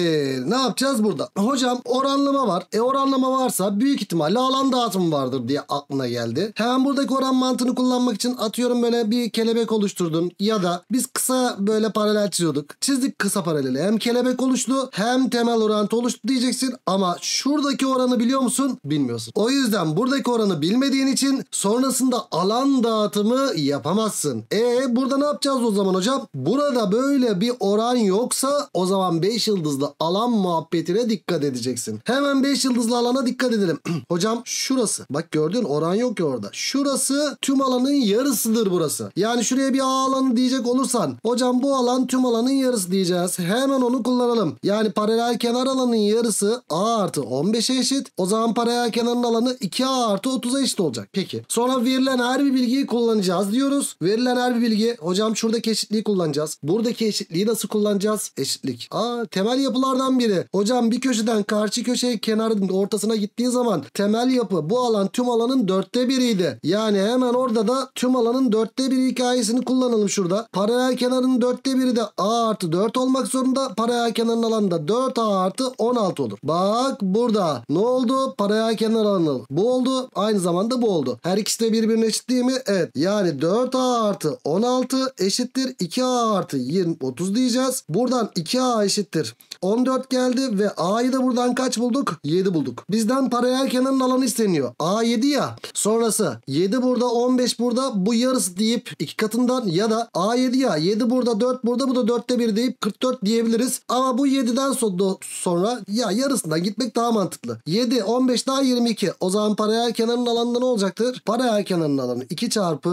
ne yapacağız burada? Hocam oranlama var. E oranlama varsa büyük ihtimalle alan dağıtımı vardır diye aklına geldi. Hemen buradaki oran mantığını kullanmak için atıyorum böyle bir kelebek oluşturdun ya da biz kısa böyle paralel çiziyorduk. Çizdik kısa paraleli. Hem kelebek oluştu hem temel orantı oluştu diyeceksin ama şuradaki oranı biliyor musun? Bilmiyorsun. O yüzden buradaki oranı bilmediğin için sonrasında alan dağıtımı yapamazsın. E burada ne yapacağız o zaman hocam? Burada böyle bir oran yoksa o zaman 5 yıldızlı alan muhabbetine dikkat edeceksin. Hemen 5 yıldızlı alana dikkat edelim. hocam şurası. Bak gördün oran yok ki orada. Şurası tüm alanın yarısıdır burası. Yani şuraya bir A alanı diyecek olursan hocam bu alan tüm alanın yarısı diyeceğiz. Hemen onu kullanalım. Yani paralel kenar alanın yarısı A artı 15'e eşit. O zaman paralel kenarın alanı 2A artı 30'a eşit olacak. Peki. Sonra verilen her bir bilgiyi kullanacağız diyoruz. Verilen her bir bilgi hocam şuradaki eşitliği kullanacağız. Buradaki eşitliği nasıl kullanacağız? Eşitlik. Aa temel yapılardan biri. Hocam bir köşeden karşı köşeye kenarın ortasına gittiği zaman temel yapı bu alan tüm alanın dörtte biriydi. Yani hemen orada da tüm alanın dörtte biri hikayesini kullanalım şurada. Paralel kenarın dörtte biri de A artı 4 olmak zorunda. Paralel kenarın alanı da 4A artı 16 olur. Bak burada ne oldu? Paralel kenar alanı bu oldu. Aynı zamanda bu oldu. Her ikisi de birbirine eşit değil mi? Evet. Yani 4A artı 16 eşittir 2A artı 20, 30 diyeceğiz. Buradan 2A eşittir 14 geldi ve A'yı da buradan kaç bulduk? 7 bulduk. Bizden paralel kenarın alanı isteniyor. A 7 ya. Sonrası 7 burada 15 burada bu yarısı deyip iki katından ya da A 7 ya 7 burada 4 burada bu da 4'te 1 deyip 44 diyebiliriz. Ama bu 7'den sonra ya yarısından gitmek daha mantıklı. 7 15 daha 22. O zaman paralel kenarın alanında ne olacaktır? Paralel kenarın alanı 2 çarpı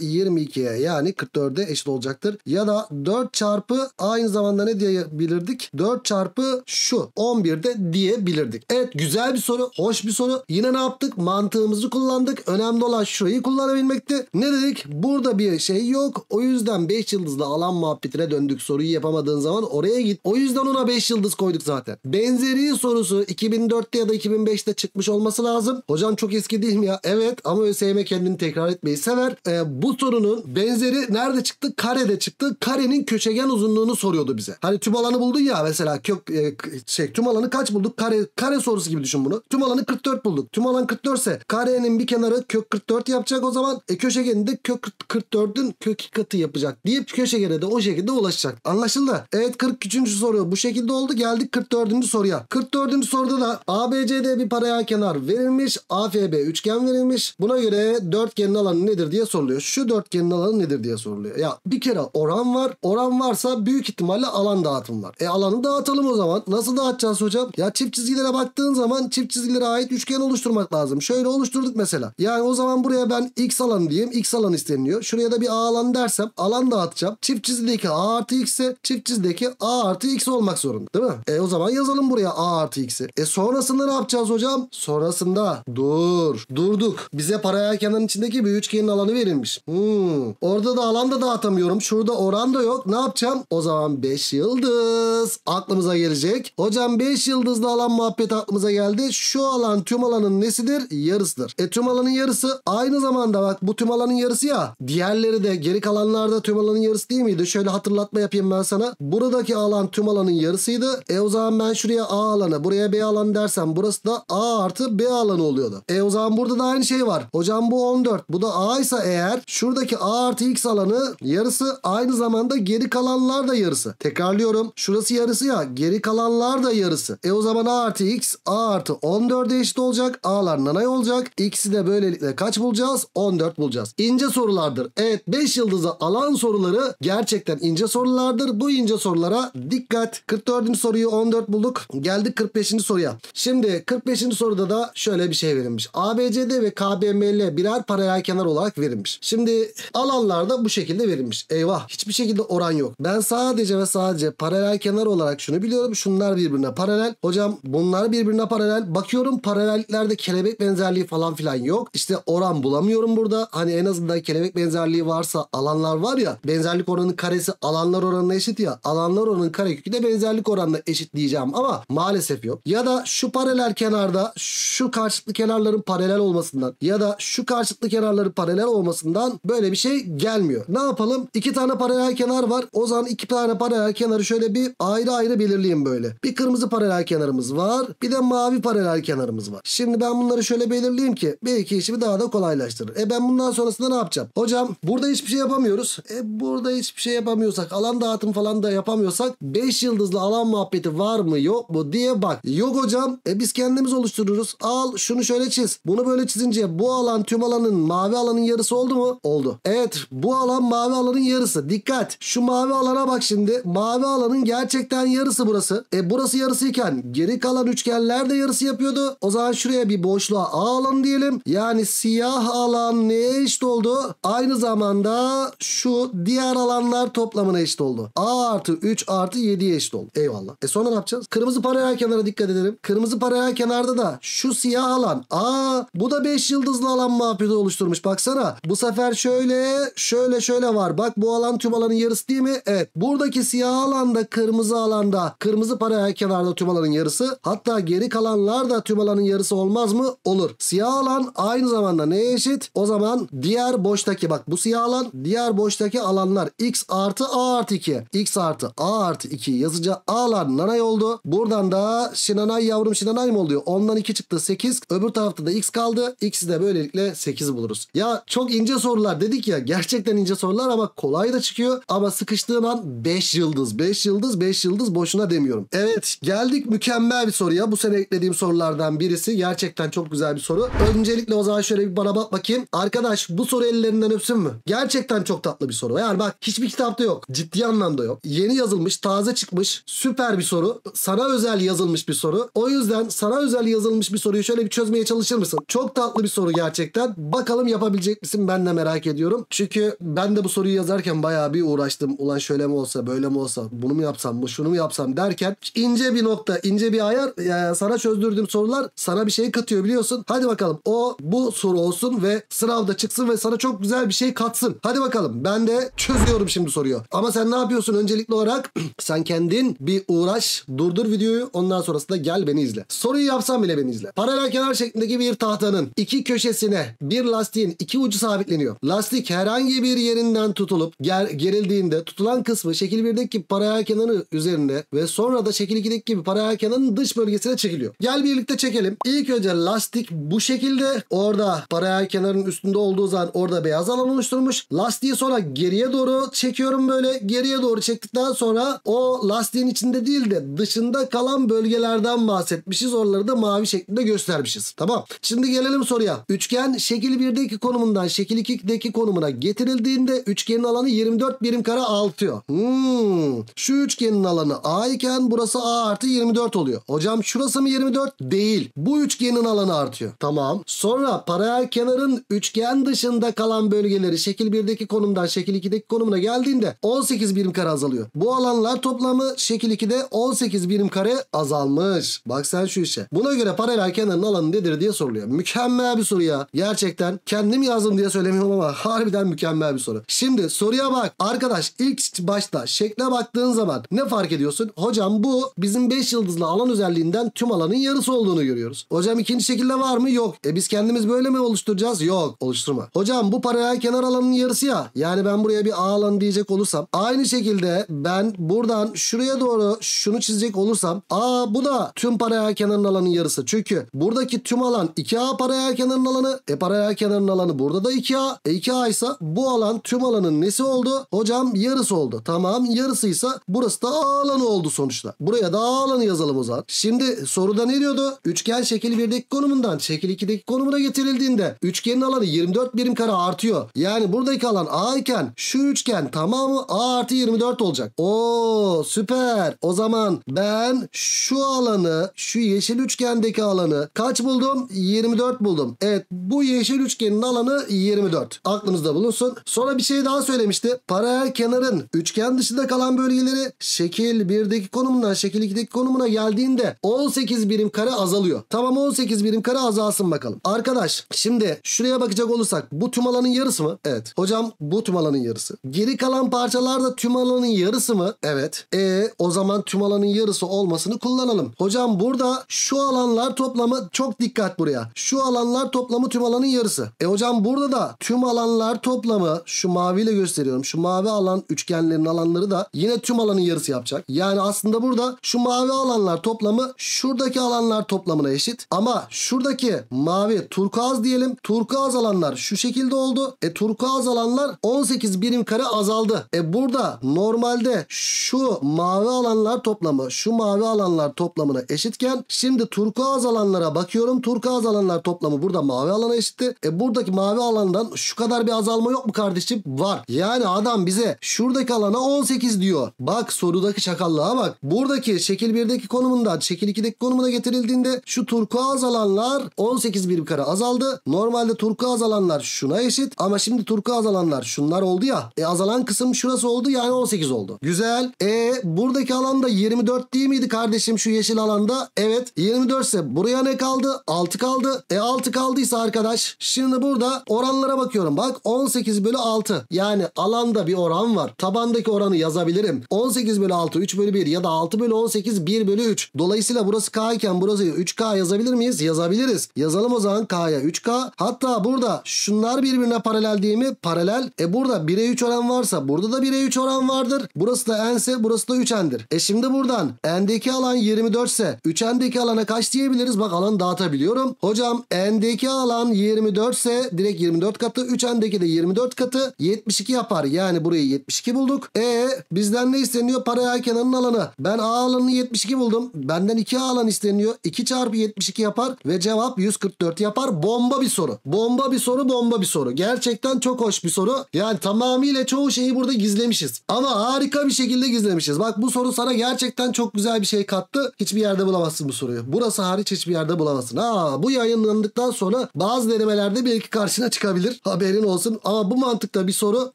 22'ye yani 44'e eşit olacaktır. Ya da 4 çarpı aynı zamanda ne diyebilirdik? 4 çarpı şu 11'de diyebilirdik. Evet güzel bir soru. Hoş bir soru. Yine ne yaptık? Mantığımızı kullandık. Önemli olan şurayı kullanabilmekti. Ne dedik? Burada bir şey yok. O yüzden 5 yıldızlı alan muhabbetine döndük. Soruyu yapamadığın zaman oraya git. O yüzden ona 5 yıldız koyduk zaten. Benzeri sorusu 2004'te ya da 2005'te çıkmış olması lazım. Hocam çok eski değil mi ya? Evet ama ÖSYM kendini tekrar etmeyi sever. Ee, bu sorunun benzeri nerede çıktı? Karede çıktı. Karenin köşegen uzunluğunu soruyordu bize. Hani tüm alanı buldun ya mesela kök e, şey tüm alanı kaç bulduk? Kare kare sorusu gibi düşün bunu. Tüm alanı 44 bulduk. Tüm alan 44 ise karenin bir kenarı kök 44 yapacak o zaman. E köşegenin de kök 44'ün kök 2 katı yapacak deyip köşegene de o şekilde ulaşacak. Anlaşıldı. Evet 43. soru bu şekilde oldu. Geldik 44. soruya. 44. soruda da ABCD bir paraya kenar verilmiş. AFB üçgen verilmiş. Buna göre dörtgenin alanı nedir diye soruluyor. Şu dörtgenin alanı nedir diye soruluyor. Ya bir kere oran var. Oran varsa büyük ihtimalle alan dağıtım var. E alanı dağıtalım o zaman. Nasıl dağıtacağız hocam? Ya çift çizgilere baktığın zaman çift çizgilere ait üçgen oluşturmak lazım. Şöyle oluşturduk mesela. Yani o zaman buraya ben x alanı diyeyim. X alan isteniyor. Şuraya da bir a alan dersem alan dağıtacağım. Çift çizgideki a artı x'e çift çizgideki a artı x olmak zorunda. Değil mi? E o zaman yazalım buraya a artı x'i. E sonrasında ne yapacağız hocam? Sonrasında dur. Durduk. Bize paralel kenarın içindeki bir üçgenin alanı verilmiş. Hmm. Orada da alan da dağıtamıyorum. Şurada oran da yok. Ne yapacağım? O zaman 5 yıldız aklımıza gelecek. Hocam 5 yıldızlı alan muhabbet aklımıza geldi. Şu alan tüm alanın nesidir? Yarısıdır. E tüm alanın yarısı aynı zamanda bak bu tüm alanın yarısı ya. Diğerleri de geri kalanlarda tüm alanın yarısı değil miydi? Şöyle hatırlatma yapayım ben sana. Buradaki alan tüm alanın yarısıydı. E o zaman ben şuraya A alanı buraya B alanı dersem burası da A artı B alanı oluyordu. E o zaman burada da aynı şey var. Hocam bu 14. Bu da A ise eğer şuradaki A artı X alanı yarısı aynı zamanda geri kalanlar da yarısı. Tekrarlıyorum. Şurası yarısı ya. Geri kalanlar da yarısı. E o zaman A artı X A artı 14'e eşit olacak. A'lar nanay olacak. X'i de böylelikle kaç bulacağız? 14 bulacağız. İnce sorulardır. Evet 5 yıldızı alan soruları gerçekten ince sorulardır. Bu ince sorulara dikkat. 44. soruyu 14 bulduk. Geldik 45. soruya. Şimdi 45. soruda da şöyle bir şey verilmiş. ABCD ve KBML birer paralel kenar olarak verilmiş. Şimdi alanlarda bu şekilde verilmiş. Eyvah hiçbir şekilde oran yok. Ben sadece ve sadece paralel kenar olarak şunu biliyorum. Şunlar birbirine paralel. Hocam bunlar birbirine paralel. Bakıyorum paralelliklerde kelebek benzerliği falan filan yok. İşte oran bulamıyorum burada. Hani en azından kelebek benzerliği varsa alanlar var ya benzerlik oranının karesi alanlar oranına eşit ya. Alanlar oranının karekökü de benzerlik oranına eşit diyeceğim ama maalesef yok. Ya da şu paralel kenarda şu karşılıklı kenarların paralel olmasından ya da şu karşılıklı kenarların paralel olmasından böyle bir şey gelmiyor. Ne yapalım? İki tane paralel kenar var. O zaman iki tane paralel kenarı şöyle bir ayrı ayrı belirleyeyim böyle. Bir kırmızı paralel kenarımız var. Bir de mavi paralel kenarımız var. Şimdi ben bunları şöyle belirleyeyim ki belki işimi daha da kolaylaştırır. E ben bundan sonrasında ne yapacağım? Hocam burada hiçbir şey yapamıyoruz. E burada hiçbir şey yapamıyorsak alan dağıtım falan da yapamıyorsak 5 yıldızlı alan muhabbeti var mı yok mu diye bak. Yok hocam. E biz kendimiz oluştururuz. Al şunu şöyle çiz. Bunu böyle çizince bu alan tüm alanın mavi alanın yarısı oldu mu? Oldu. Evet bu alan mavi alanın yarısı. Dikkat. Şu mavi alana bak şimdi. Mavi alanın gerçekten yarısı burası. E burası yarısıyken geri kalan üçgenler de yarısı yapıyordu. O zaman şuraya bir boşluğa A alanı diyelim. Yani siyah alan neye eşit oldu? Aynı zamanda şu diğer alanlar toplamına eşit oldu. A artı 3 artı 7'ye eşit oldu. Eyvallah. E sonra ne yapacağız? Kırmızı paralel kenara dikkat edelim. Kırmızı paralel kenarda da şu siyah alan. Aa bu da 5 yıldızlı alan muhabbeti oluşturmuş. Baksana. Bu sefer şöyle şöyle şöyle var. Bak bu alan tüm alanın yarısı değil mi? Evet. Buradaki siyah alanda kırmızı alanda kırmızı paralel kenarda tüm alanın yarısı. Hatta geri kalanlar da tüm alanın yarısı olmaz mı? Olur. Siyah alan aynı zamanda neye eşit? O zaman diğer boştaki bak bu siyah alan diğer boştaki alanlar x artı a artı 2. x artı a artı 2 yazıca a'lar nanay oldu. Buradan da şinanay yavrum şinanay mı oluyor? Ondan 2 çıktı 8. Öbür tarafta da x kaldı. X'i de böylelikle 8 buluruz. Ya çok ince sorular dedik ya. Gerçekten ince sorular ama kolay da çıkıyor. Ama sıkıştığın an 5 yıldız. 5 yıldız 5 yıldız boşuna demiyorum. Evet geldik mükemmel bir soruya. Bu sene eklediğim sorulardan birisi. Gerçekten çok güzel bir soru. Öncelikle o zaman şöyle bir bana bak bakayım. Arkadaş bu soru ellerinden öpsün mü? Gerçekten çok tatlı bir soru. Yani bak hiçbir kitapta yok. Ciddi anlamda yok. Yeni yazılmış, taze çıkmış. Süper bir soru. Sana özel yazılmış bir soru. O yüzden sana özel yazılmış bir soruyu şöyle bir çözmeye çalışır mısın? Çok tatlı bir soru gerçekten. Bakalım yapabilecek misin? Ben de merak ediyorum. Çünkü ben de bu soruyu yazarken bayağı bir uğraştım. Ulan şöyle mi olsa, böyle mi olsa, bunu mu yapsam, bu şunu mu yapsam derken ince bir nokta, ince bir ayar yani sana çözdürdüğüm sorular sana bir şey katıyor biliyorsun. Hadi bakalım o bu soru olsun ve sınavda çıksın ve sana çok güzel bir şey katsın. Hadi bakalım ben de çözüyorum şimdi soruyu. Ama sen ne yapıyorsun öncelikli olarak? sen kendin bir uğraş, durdur videoyu ondan sonrasında gel beni izle. Soruyu yapsam bile beni izle. Paralel kenar şeklindeki bir tahtanın iki köşesine bir lastiğin iki ucu sabitleniyor. Lastik herhangi bir yerinden tutulup ger gerildiğinde tutulan kısmı şekil 1'deki paralel kenarı üzerinde ve sonra da şekil 2'deki gibi paralel kenarın dış bölgesine çekiliyor. Gel birlikte çekelim. İlk önce lastik bu şekilde orada paralel kenarın üstünde olduğu zaman orada beyaz alan oluşturmuş. Lastiği sonra geriye doğru çekiyorum böyle geriye doğru çektikten sonra o lastiğin içinde değil de dışında kalan bölgelerden bahsetmişiz. Oraları da mavi şeklinde göstermişiz. Tamam. Şimdi gelelim soruya. Üçgen şekil 1'deki konumundan şekil 2'deki konumuna getirildiğinde üçgenin alanı 24 birim kare artıyor. Hmm. Şu üçgenin alanı A iken burası A artı 24 oluyor. Hocam şurası mı 24? Değil. Bu üçgenin alanı artıyor. Tamam. Sonra paralel kenarın üçgen dışında kalan bölgeleri şekil 1'deki konumdan şekil 2'deki konumuna geldiğinde 18 birim kare azalıyor. Bu alanlar toplamı şekil 2'de 18 birim kare azalmış. Bak sen şu işe. Buna göre paralel kenarın alanı nedir diye soruluyor. Mükemmel bir soru ya. Gerçekten kendim yazdım diye söylemiyorum ama harbiden mükemmel bir soru. Şimdi soruya bak. Arkadaş ilk başta şekle baktığın zaman ne fark ediyorsun? Hocam bu bizim 5 yıldızlı alan özelliğinden tüm alanın yarısı olduğunu görüyoruz. Hocam ikinci şekilde var mı? Yok. E biz kendimiz böyle mi oluşturacağız? Yok. Oluşturma. Hocam bu paralel kenar alanının yarısı ya. Yani ben buraya bir A alanı diyecek olursam aynı şekilde ben buradan şuraya doğru şunu çizecek olursam A bu da tüm paralel kenarın alanının yarısı. Çünkü buradaki tüm alan 2A paralel kenarın alanı. E paralel kenarın alanı burada da 2A. E 2A ise bu alan tüm alanın nesi oldu? Hocam yarısı oldu. Tamam yarısıysa burası da A alanı oldu sonuçta. Buraya da A alanı yazalım o zaman. Şimdi soruda ne diyordu? Üçgen şekil 1'deki konumundan şekil 2'deki konumuna getirildiğinde üçgenin alanı 24 birim kare artıyor. Yani buradaki alan A iken şu üçgen tamamı A artı 24 olacak. Oo süper. O zaman ben şu alanı şu yeşil üçgendeki alanı kaç buldum? 24 buldum. Evet bu yeşil üçgenin alanı 24. Aklınızda bulunsun. Sonra bir şey daha söylemişti. Paralel kenarın üçgen dışında kalan bölgeleri şekil 1'deki konumundan şekil 2'deki konumuna geldiğinde 18 birim kare azalıyor. Tamam 18 birim kare azalsın bakalım. Arkadaş şimdi şuraya bakacak olursak bu tüm alanın yarısı mı? Evet. Hocam bu tüm alanın yarısı. Geri kalan parçalar da tüm alanın yarısı mı? Evet. E o zaman tüm alanın yarısı olmasını kullanalım. Hocam burada şu alanlar toplamı çok dikkat buraya. Şu alanlar toplamı tüm alanın yarısı. E hocam burada da tüm alanlar toplamı şu maviyle gösteriyorum. Şu mavi alan üçgenlerin alanları da yine tüm alanın yarısı yapacak. Yani aslında burada şu mavi alanlar toplamı şuradaki alanlar toplamına eşit. Ama şuradaki mavi turkuaz diyelim. Turkuaz alanlar şu şekilde oldu. E turkuaz alanlar 18 birim kare azaldı. E burada normalde şu mavi alanlar toplamı şu mavi alanlar toplamına eşitken şimdi turkuaz alanlara bakıyorum. Turkuaz alanlar toplamı burada mavi alana eşitti. E buradaki mavi alandan şu kadar bir azalma yok mu kardeşim? Var. Yani adam bize şuradaki alana 18 diyor. Bak sorudaki çakallığa bak. Buradaki şekil 1'deki konumundan şekil 2'deki konumuna getirildiğinde şu turkuaz alanlar 18 birim kare azaldı. Normalde turkuaz alanlar şuna eşit ama şimdi turkuaz alanlar şunlar oldu ya. E azalan kısım şurası oldu yani 18 oldu. Güzel. E buradaki alanda 24 değil miydi kardeşim şu yeşil alanda? Evet 24 ise buraya ne kaldı? 6 kaldı. E 6 kaldıysa arkadaş şimdi burada oranlara bakıyorum. Bak 18 bölü 6 yani alanda bir oran var. Tabandaki oranı yazabilirim. 18 bölü 6 3 bölü 1 ya da 6 bölü 18 1 bölü 3. Dolayısıyla burası K iken burası 3K yazabilir miyiz? Yazabiliriz. Yazalım o zaman K'ya 3K. Hatta burada şunlar birbirine paralel değil mi? Paralel. E burada 1'e 3 oran varsa burada da 1'e 3 oran vardır. Burası da n ise burası da 3n'dir. E şimdi buradan n'deki alan 24 ise 3n'deki alana kaç diyebiliriz? Bak alanı dağıtabiliyorum. Hocam n'deki alan 24 ise direkt 24 katı 3n'deki de 24 katı 72 yapar. Yani burayı 72 bulduk. E bizden ne isteniyor? Paralel kenarın alanı. Ben A alanını 72 buldum. Benden 2 A alan isteniyor. 2 çarpı 72 yapar ve cevap 144 yapar. Bomba bir soru. Bomba bir soru, bomba bir soru. Gerçekten çok hoş bir soru. Yani tamamıyla çoğu şeyi burada gizlemişiz. Ama harika bir şekilde gizlemişiz. Bak bu soru sana gerçekten çok güzel bir şey kattı. Hiçbir yerde bulamazsın bu soruyu. Burası hariç hiçbir yerde bulamazsın. Ha bu yayınlandıktan sonra bazı denemelerde belki karşına çıkabilir. Haberin olsun. Ama bu mantıkta bir soru.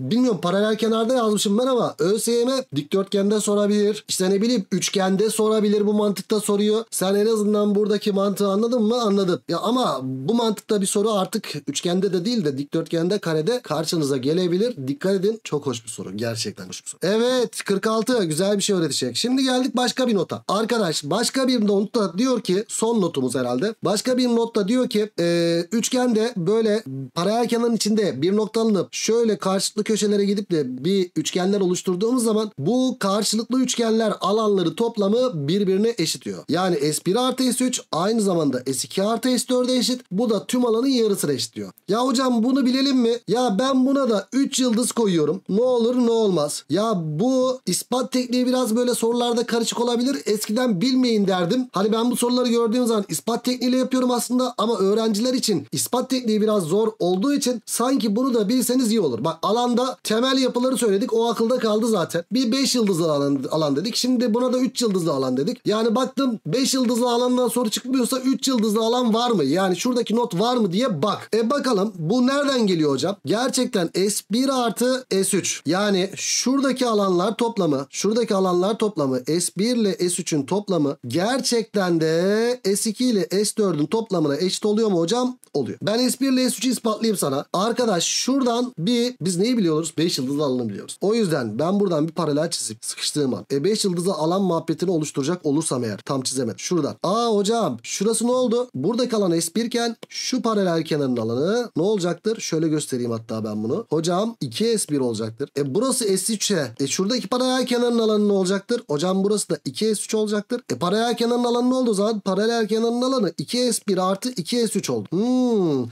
Bilmiyorum paralel kenarda yazmışım ben ama ÖSYM dikdörtgende sorabilir. İşte ne bileyim üçgende sorabilir bu mantıkta soruyor. Sen en azından buradaki mantığı anladın mı? Anladın. Ya ama bu mantıkta bir soru artık üçgende de değil de dikdörtgende karede karşınıza gelebilir. Dikkat edin. Çok hoş bir soru. Gerçekten hoş bir soru. Evet 46 güzel bir şey öğretecek. Şimdi geldik başka bir nota. Arkadaş başka bir notta diyor ki son notumuz herhalde. Başka bir notta diyor ki e, üçgende böyle paralel kenarın içinde bir nokta alınıp şöyle karşılıklı köşelere gidip de bir üçgenler oluşturduğumuz zaman bu karşılıklı üçgenler alanları toplamı birbirine eşitiyor. Yani S1 artı S3 aynı zamanda S2 artı S4'e eşit. Bu da tüm alanın yarısına eşit diyor. Ya hocam bunu bilelim mi? Ya ben buna da 3 yıldız koyuyorum. Ne olur ne olmaz. Ya bu ispat tekniği biraz böyle sorularda karışık olabilir. Eskiden bilmeyin derdim. Hani ben bu soruları gördüğüm zaman ispat tekniğiyle yapıyorum aslında ama öğrenciler için ispat tekniği biraz zor olduğu için sanki bunu da bilseniz iyi olur. Bak alanda temel yapıları söyledik. O akılda kaldı zaten. Bir 5 yıldızlı alan, alan dedik. Şimdi buna da 3 yıldızlı alan dedik. Yani baktım 5 yıldızlı alandan soru çıkmıyorsa 3 yıldızlı alan var mı? Yani şuradaki not var mı diye bak. E bakalım bu nereden geliyor hocam? Gerçekten S1 artı S3. Yani şuradaki alanlar toplamı, şuradaki alanlar toplamı S1 ile S3'ün toplamı gerçekten de S2 ile S4'ün toplamına eşit oluyor mu hocam? Oluyor. Ben S1 ile S3'ü ispatlayayım sana. Arkadaş şuradan bir biz neyi biliyoruz? 5 yıldızlı alanı biliyoruz. O yüzden ben buradan bir paralel çizip sıkıştığım an e 5 yıldızlı alan muhabbetini oluşturacak olursam eğer tam çizemedim. Şuradan. Aa hocam şurası ne oldu? Buradaki alan S1 iken şu paralel kenarın alanı ne olacaktır? Şöyle göstereyim hatta ben bunu. Hocam 2S1 olacaktır. E burası S3'e. E şuradaki paralel kenarın alanı ne olacaktır? Hocam burası da 2S3 olacaktır. E paralel kenarın alanı ne oldu o zaman? Paralel kenarın alanı 2S1 artı 2S3 oldu. Hmm.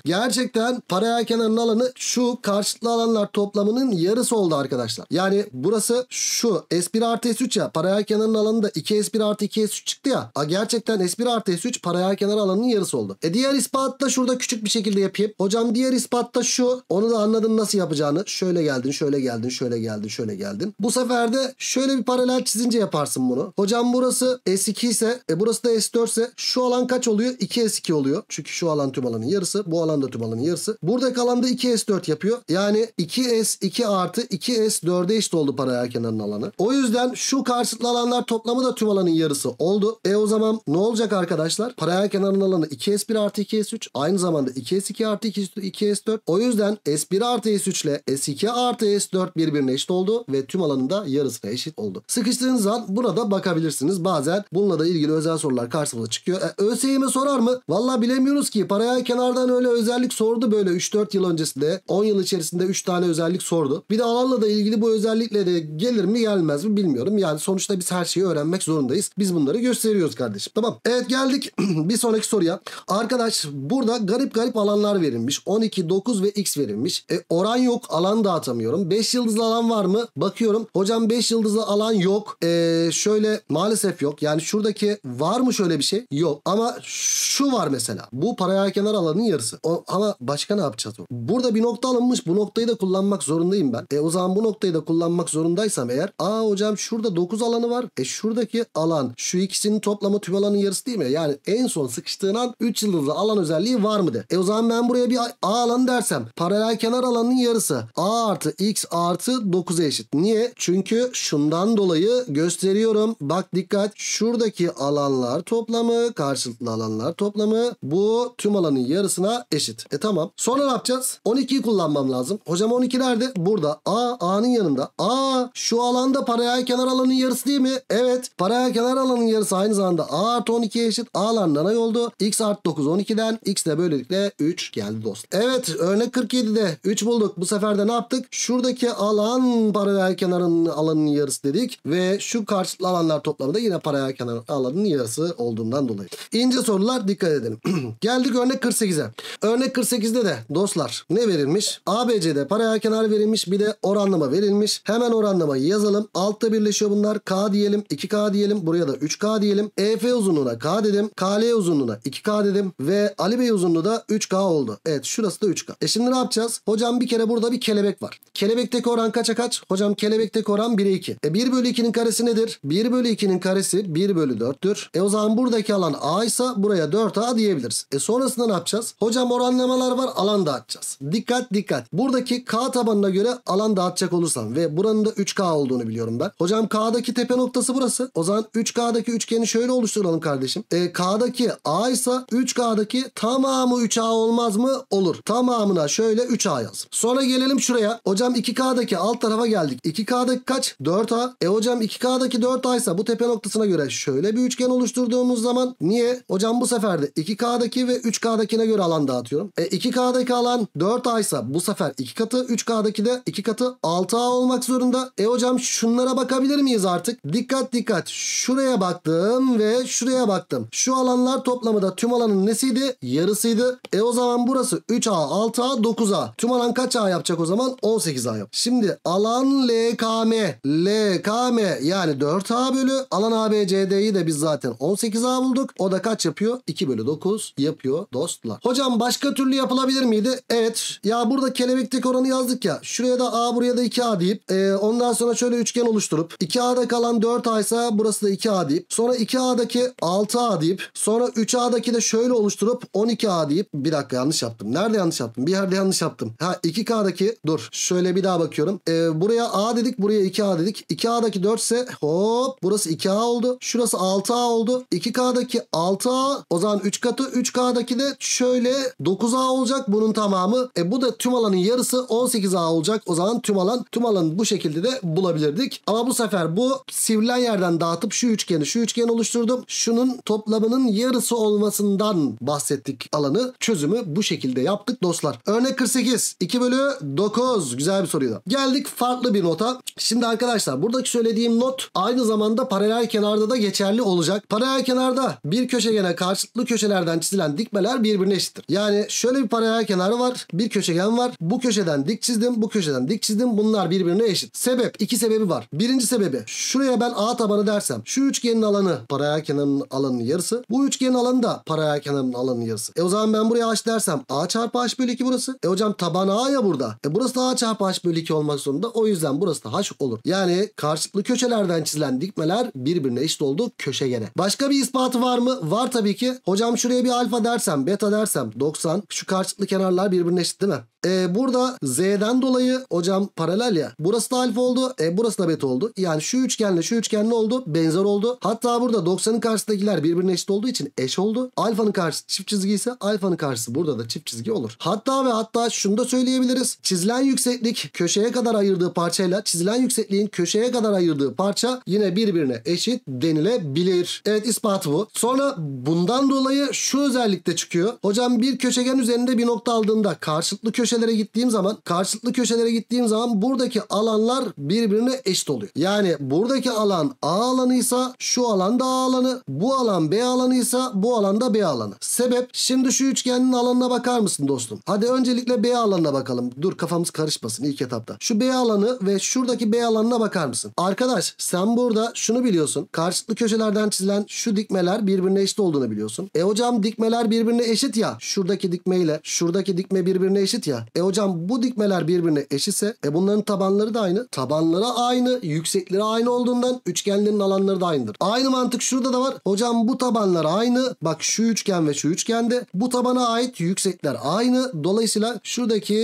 Gerçekten paralel kenarın alanı şu karşılıklı alanlar toplamının yarısı oldu arkadaşlar. Yani burası şu S1 artı S3 ya. Paralel kenarın alanı da 2S1 artı 2S3 çıktı ya. A, gerçekten S1 artı S3 paralel kenar alanının yarısı oldu. E diğer ispatta şurada küçük bir şekilde yapayım. Hocam diğer ispatta şu. Onu da anladın nasıl yapacağını. Şöyle geldin, şöyle geldin, şöyle geldin, şöyle geldin. Bu sefer de şöyle bir paralel çizince yaparsın bunu. Hocam burası S2 ise e burası da S4 ise şu alan kaç oluyor? 2S2 oluyor. Çünkü şu alan tüm alanın yarısı. Bu alan da tüm alanın yarısı. Burada kalan da 2S4 yapıyor. Yani 2S2 artı 2S4'e eşit oldu paralel kenarın alanı. O yüzden şu karşılıklı alanlar toplamı da tüm alanın yarısı oldu. E o zaman ne olacak arkadaşlar? Paralel kenarın alanı 2S1 artı 2S3 aynı zamanda 2S2 artı 2S4. O yüzden S1 artı S3 ile S2 artı S4 birbirine eşit oldu ve tüm alanın da yarısına eşit oldu. Sıkıştığınız an buna da bakabilirsiniz. Bazen bununla da ilgili özel sorular karşımıza çıkıyor. E, ÖSYM sorar mı? Valla bilemiyoruz ki. Paralel kenardan öyle özellik sordu böyle 3-4 yıl öncesinde. 10 yıl içerisinde 3 tane özellik sordu. Bir de alanla da ilgili bu özellikle de gelir mi gelmez mi bilmiyorum. Yani sonuçta biz her şeyi öğrenmek zorundayız. Biz bunları gösteriyoruz kardeşim. Tamam. Evet geldik bir sonraki soruya. Arkadaş burada garip garip alanlar verilmiş. 12, 9 ve X verilmiş. E, oran yok. Alan dağıtamıyorum. 5 yıldızlı alan var mı? Bakıyorum. Hocam 5 yıldızlı alan yok. E, şöyle maalesef yok. Yani şuradaki var mı şöyle bir şey? Yok. Ama şu var mesela. Bu paralel kenar alanının yarısı. O, ama başka ne yapacağız? Burada bir nokta alınmış. Bu noktayı da kullanmak zorundayım ben. E o zaman bu noktayı da kullanmak zorundaysam eğer. Aa hocam şurada 9 alanı var. E şuradaki alan şu ikisinin toplamı tüm alanın yarısı değil mi? Yani en son sıkıştığın an 3 yıldızlı alan özelliği var mı de. E o zaman ben buraya bir A alanı dersem paralel kenar alanının yarısı A artı X artı 9'a eşit. Niye? Çünkü şundan dolayı gösteriyorum. Bak dikkat. Şuradaki alanlar toplamı karşılıklı alanlar toplamı bu tüm alanın yarısına eşit. E tamam. Sonra ne yapacağız? 12'yi kullanmam lazım. Hocam 12 nerede? Burada. A A'nın yanında. A şu alanda paralel kenar alanının yarısı değil mi? Evet. Paralel kenar alanının yarısı aynı zamanda A artı 12'ye eşit. A'lar nanay oldu. X artı 9 12'den. X de böylelikle 3 geldi dost. Evet örnek 47'de 3 bulduk. Bu sefer de ne yaptık? Şuradaki alan paralel kenarın alanının yarısı dedik. Ve şu karşılıklı alanlar toplamı da yine paralel kenar alanının yarısı olduğundan dolayı. İnce sorular dikkat edelim. Geldik örnek 48'e. Örnek 48'de de dostlar ne verilmiş? ABC'de paralel kenar verilmiş bir de oranlama verilmiş. Hemen oranlamayı yazalım. Altta birleşiyor bunlar. K diyelim 2K diyelim. Buraya da 3K diyelim. EF uzunluğuna K dedim. KL uzunluğuna 2K dedim. Ve Ali Bey uzunluğu da 3K oldu. Evet şurası da 3K. E şimdi ne yapacağız? Hocam bir kere burada bir kelebek var. Kelebekteki oran kaça kaç? Hocam kelebekteki oran 1'e 2. E 1 bölü 2'nin karesi nedir? 1 bölü 2'nin karesi 1 bölü 4'tür. E o zaman buradaki alan A ise buraya 4A diyebiliriz. E sonrasında ne yapacağız? Hocam oranlamalar var alan dağıtacağız. Dikkat dikkat. Buradaki K tabanına göre alan dağıtacak olursam ve buranın da 3K olduğunu biliyorum ben. Hocam K'daki tepe noktası burası. O zaman 3K'daki üçgeni şöyle oluşturalım kardeşim. E, K'daki A ise 3K'daki tamamı 3A olmaz mı? Olur. Tamamına şöyle 3A yaz. Sonra gelelim şuraya. Hocam 2K'daki alt tarafa geldik. 2K'daki kaç? 4A. E hocam 2K'daki 4A ise bu tepe noktasına göre şöyle bir üçgen oluşturduğumuz zaman niye? Hocam bu sefer de 2K'daki ve 3K'dakine göre alan dağıtıyorum. E 2K'daki alan 4A ise bu sefer 2 katı 3K'daki de 2 katı 6A olmak zorunda. E hocam şunlara bakabilir miyiz artık? Dikkat dikkat. Şuraya baktım ve şuraya baktım. Şu alanlar toplamı da tüm alanın nesiydi? Yarısıydı. E o zaman burası 3A, 6A, 9A. Tüm alan kaç A yapacak o zaman? 18A yap. Şimdi alan LKM. LKM yani 4A bölü alan ABCD'yi de biz zaten 18A bulduk. O da kaç yapıyor? 2 bölü 9 yapıyor dostlar. Hocam başka türlü yapılabilir miydi? Evet. Ya burada kelebekteki oranı yazdık ya. Şuraya da A buraya da 2A deyip e, ondan sonra şöyle üçgen oluşturup 2A'da kalan 4A ise burası da 2A deyip sonra 2A'daki 6A deyip sonra 3A'daki de şöyle oluşturup 12A deyip bir dakika yanlış yaptım. Nerede yanlış yaptım? Bir yerde yanlış yaptım. Ha 2K'daki dur şöyle bir daha bakıyorum. E, buraya A dedik buraya 2A dedik. 2A'daki 4 ise hop burası 2A oldu. Şurası 6A oldu. 2K'daki 6A o zaman 3 katı 3K'daki de şöyle 9A olacak bunun tamamı. E bu da tüm alanın yarısı 18A olacak. O zaman tüm alan tüm alanı bu şekilde de bulabilirdik. Ama bu sefer bu sivrilen yerden dağıtıp şu üçgeni şu üçgeni oluşturdum. Şunun toplamının yarısı olmasından bahsettik alanı. Çözümü bu şekilde yaptık dostlar. Örnek 48 2 bölü 9 güzel bir soruydu. Geldik farklı bir nota. Şimdi arkadaşlar buradaki söylediğim not aynı zamanda paralel kenarda da geçerli olacak. Paralel kenarda bir köşegene karşılıklı köşelerden çizilen dikmeler birbirine eşittir. Yani şöyle bir paralel kenarı var. Bir köşegen var. Bu köşeden dik çizdim. Bu köşeden dik çizdim. Bunlar birbirine eşit. Sebep. iki sebebi var. Birinci sebebi. Şuraya ben A tabanı dersem. Şu üçgenin alanı paralel kenarının alanının yarısı. Bu üçgenin alanı da paralel kenarının alanının yarısı. E o zaman ben buraya H dersem A çarpı H bölü 2 burası. E hocam taban A ya burada. E burası da A çarpı H bölü 2 olmak zorunda. O yüzden burası da H olur. Yani karşılıklı köşelerden çizilen dikmeler birbirine eşit oldu köşegene. Başka bir ispatı var mı? Var tabii ki. Hocam şuraya bir alfa dersem, beta dersem 90. Şu karşılıklı kenarlar birbirine eşit değil mi? E, burada Z'den dolayı hocam paralel ya. Burası da alfa oldu. E, burası da beta oldu. Yani şu üçgenle şu üçgen ne oldu? Benzer oldu. Hatta burada 90'ın karşısındakiler birbirine eşit olduğu için eş oldu. Alfanın karşısı çift çizgi ise alfanın karşısı burada da çift çizgi olur. Hatta ve hatta şunu da söyleyebiliriz. Çizilen yükseklik köşeye kadar ayırdığı parçayla çizilen yüksekliğin köşeye kadar ayırdığı parça yine birbirine eşit denilebilir. Evet ispatı bu. Sonra bundan dolayı şu özellikte çıkıyor. Hocam bir köşegen üzerinde bir nokta aldığımda karşılıklı köşelere gittiğim zaman karşılıklı köşelere gittiğim zaman buradaki alanlar birbirine eşit oluyor. Yani buradaki alan A alanıysa şu alan da A alanı, bu alan B alanıysa bu alan da B alanı. Sebep şimdi şu üçgenin alanına bakar mısın dostum? Hadi öncelikle B alanına bakalım. Dur kafamız karışmasın ilk etapta. Şu B alanı ve şuradaki B alanına bakar mısın? Arkadaş sen burada şunu biliyorsun. Karşılıklı köşelerden çizilen şu dikmeler birbirine eşit olduğunu biliyorsun. E hocam dikmeler birbirine eşit ya. Şuradaki dikme ile şuradaki dikme birbirine eşit ya. E hocam bu dikmeler birbirine eşitse e bunların tabanları da aynı. Tabanları aynı, yüksekleri aynı olduğundan üçgenlerin alanları da aynıdır. Aynı mantık şurada da var. Hocam bu tabanlar aynı. Bak şu üçgen ve şu üçgende bu tabana ait yüksekler aynı. Dolayısıyla şuradaki